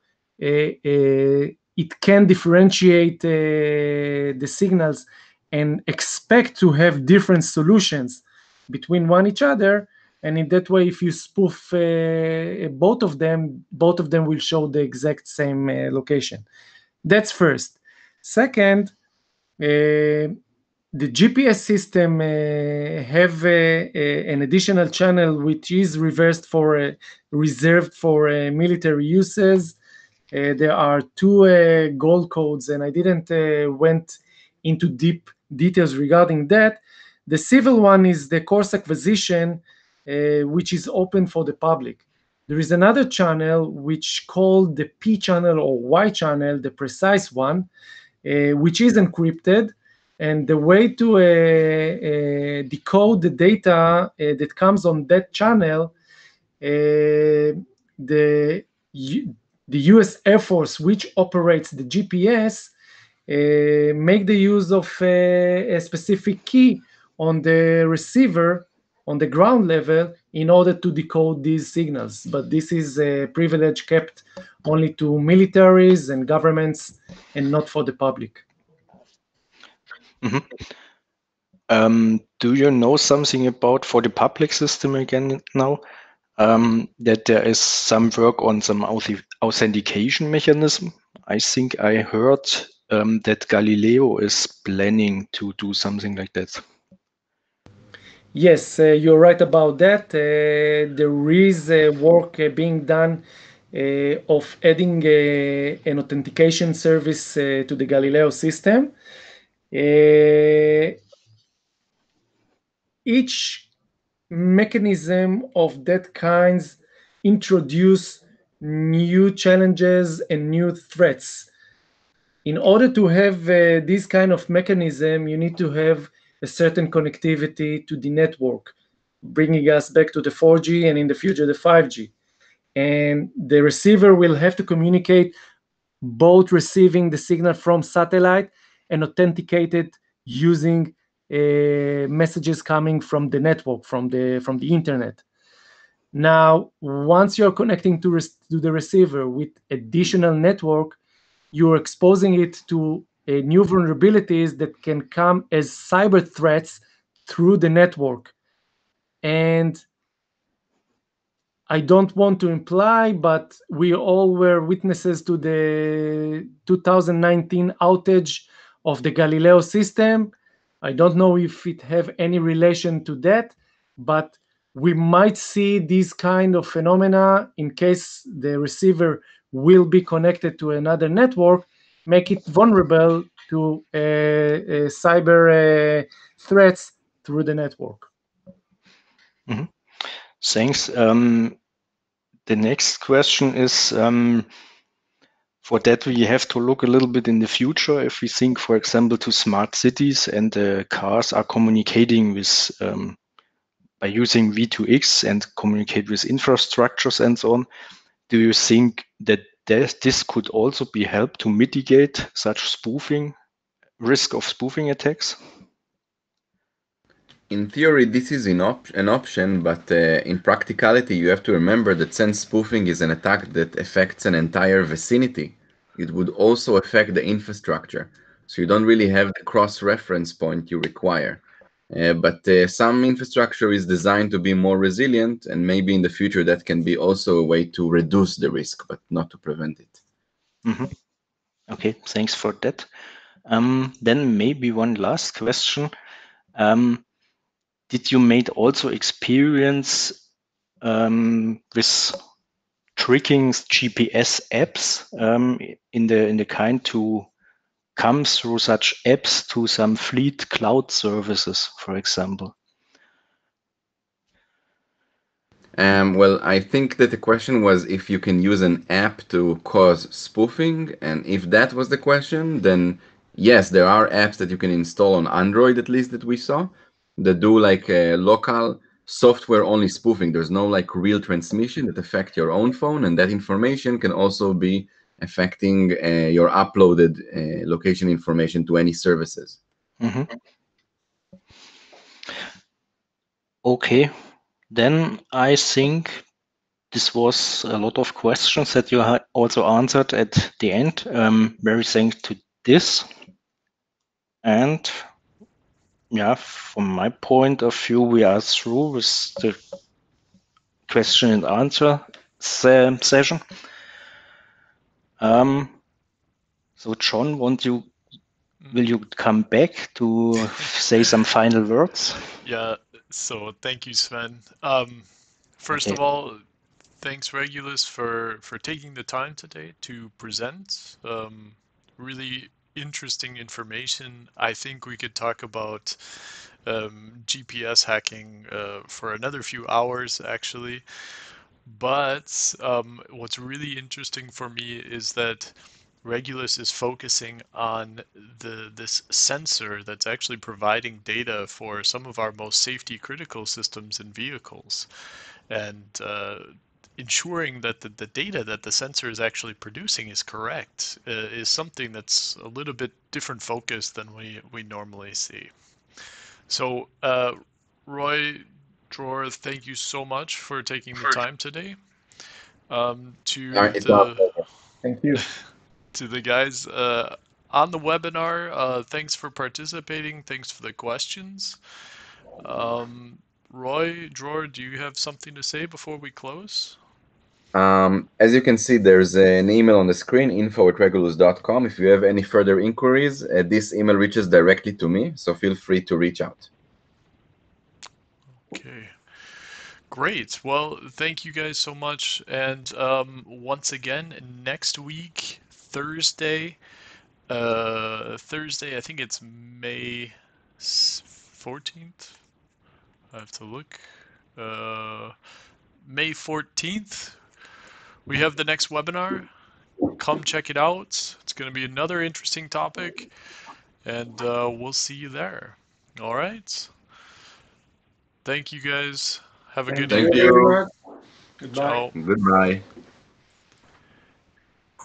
it can differentiate uh, the signals and expect to have different solutions between one each other and in that way if you spoof uh, both of them both of them will show the exact same uh, location. That's first. Second uh, the gps system uh, have uh, an additional channel which is reversed for reserved for military uses. Uh, there are two uh, gold codes, and I didn't uh, went into deep details regarding that. The civil one is the coarse acquisition, uh, which is open for the public. There is another channel which called the P channel or Y channel, the precise one, uh, which is encrypted. And the way to uh, uh decode the data uh, that comes on that channel, the the U.S. Air Force, which operates the GPS, make the use of a specific key on the receiver on the ground level in order to decode these signals. But this is a privilege kept only to militaries and governments and not for the public. Mm -hmm. um, do you know something about for the public system again now? Um, that there is some work on some authentication mechanism. I think I heard um, that Galileo is planning to do something like that. Yes, uh, you're right about that. Uh, there is uh, work being done of adding an authentication service to the Galileo system. each mechanism of that kinds introduce new challenges and new threats. In order to have uh, this kind of mechanism, you need to have a certain connectivity to the network, bringing us back to the 4G and in the future the 5G. And the receiver will have to communicate both receiving the signal from satellite and authenticated using uh, messages coming from the network, from the from the internet. Now, once you're connecting to, to the receiver with additional network, you're exposing it to new vulnerabilities that can come as cyber threats through the network. And I don't want to imply, but we all were witnesses to the 2019 outage of the Galileo system. I don't know if it have any relation to that, but we might see this kind of phenomena in case the receiver will be connected to another network make it vulnerable to uh, uh, cyber uh, threats through the network. Mm -hmm. Thanks. Um, the next question is um, for that we have to look a little bit in the future if we think for example to smart cities and the cars are communicating with um, by using v2x and communicate with infrastructures and so on do you think that this could also be helped to mitigate such spoofing, risk of spoofing attacks? In theory, this is an, op an option, but uh, in practicality, you have to remember that since spoofing is an attack that affects an entire vicinity, it would also affect the infrastructure. So you don't really have the cross-reference point you require. Uh, but uh, some infrastructure is designed to be more resilient, and maybe in the future that can be also a way to reduce the risk, but not to prevent it. Mm -hmm. Okay, thanks for that. Um, then maybe one last question. Um, did you made also experience um, with tricking GPS apps um, in the in the kind to come through such apps to some fleet cloud services, for example? Um, well, I think that the question was if you can use an app to cause spoofing. And if that was the question, then yes, there are apps that you can install on Android, at least that we saw, that do like a local software only spoofing. There's no like real transmission that affect your own phone. And that information can also be affecting uh, your uploaded uh, location information to any services. Mm -hmm. Okay, then I think this was a lot of questions that you also answered at the end. Um, very thanks to this. And yeah, from my point of view, we are through with the question and answer se session. Um, so John, want you will you come back to say some final words? Yeah. So thank you, Sven. Um, first okay. of all, thanks Regulus for for taking the time today to present. Um, really interesting information. I think we could talk about um, GPS hacking uh, for another few hours, actually. But um, what's really interesting for me is that Regulus is focusing on the this sensor that's actually providing data for some of our most safety critical systems and vehicles, and uh, ensuring that the, the data that the sensor is actually producing is correct uh, is something that's a little bit different focus than we, we normally see. So, uh, Roy Dror, thank you so much for taking the time today. Um, to the, thank you to the guys uh, on the webinar. Uh, thanks for participating. Thanks for the questions. Um, Roy Dror, do you have something to say before we close? Um, as you can see, there's an email on the screen, info at regulus.com. If you have any further inquiries, uh, this email reaches directly to me, so feel free to reach out. Okay. Great. Well, thank you guys so much. And um, once again, next week, Thursday, uh, Thursday, I think it's May 14th. I have to look. Uh, May 14th, we have the next webinar. Come check it out. It's going to be another interesting topic, and uh, we'll see you there. All right. Thank you guys. Have a Thank good Thank evening. you. Goodbye. Ciao. Goodbye.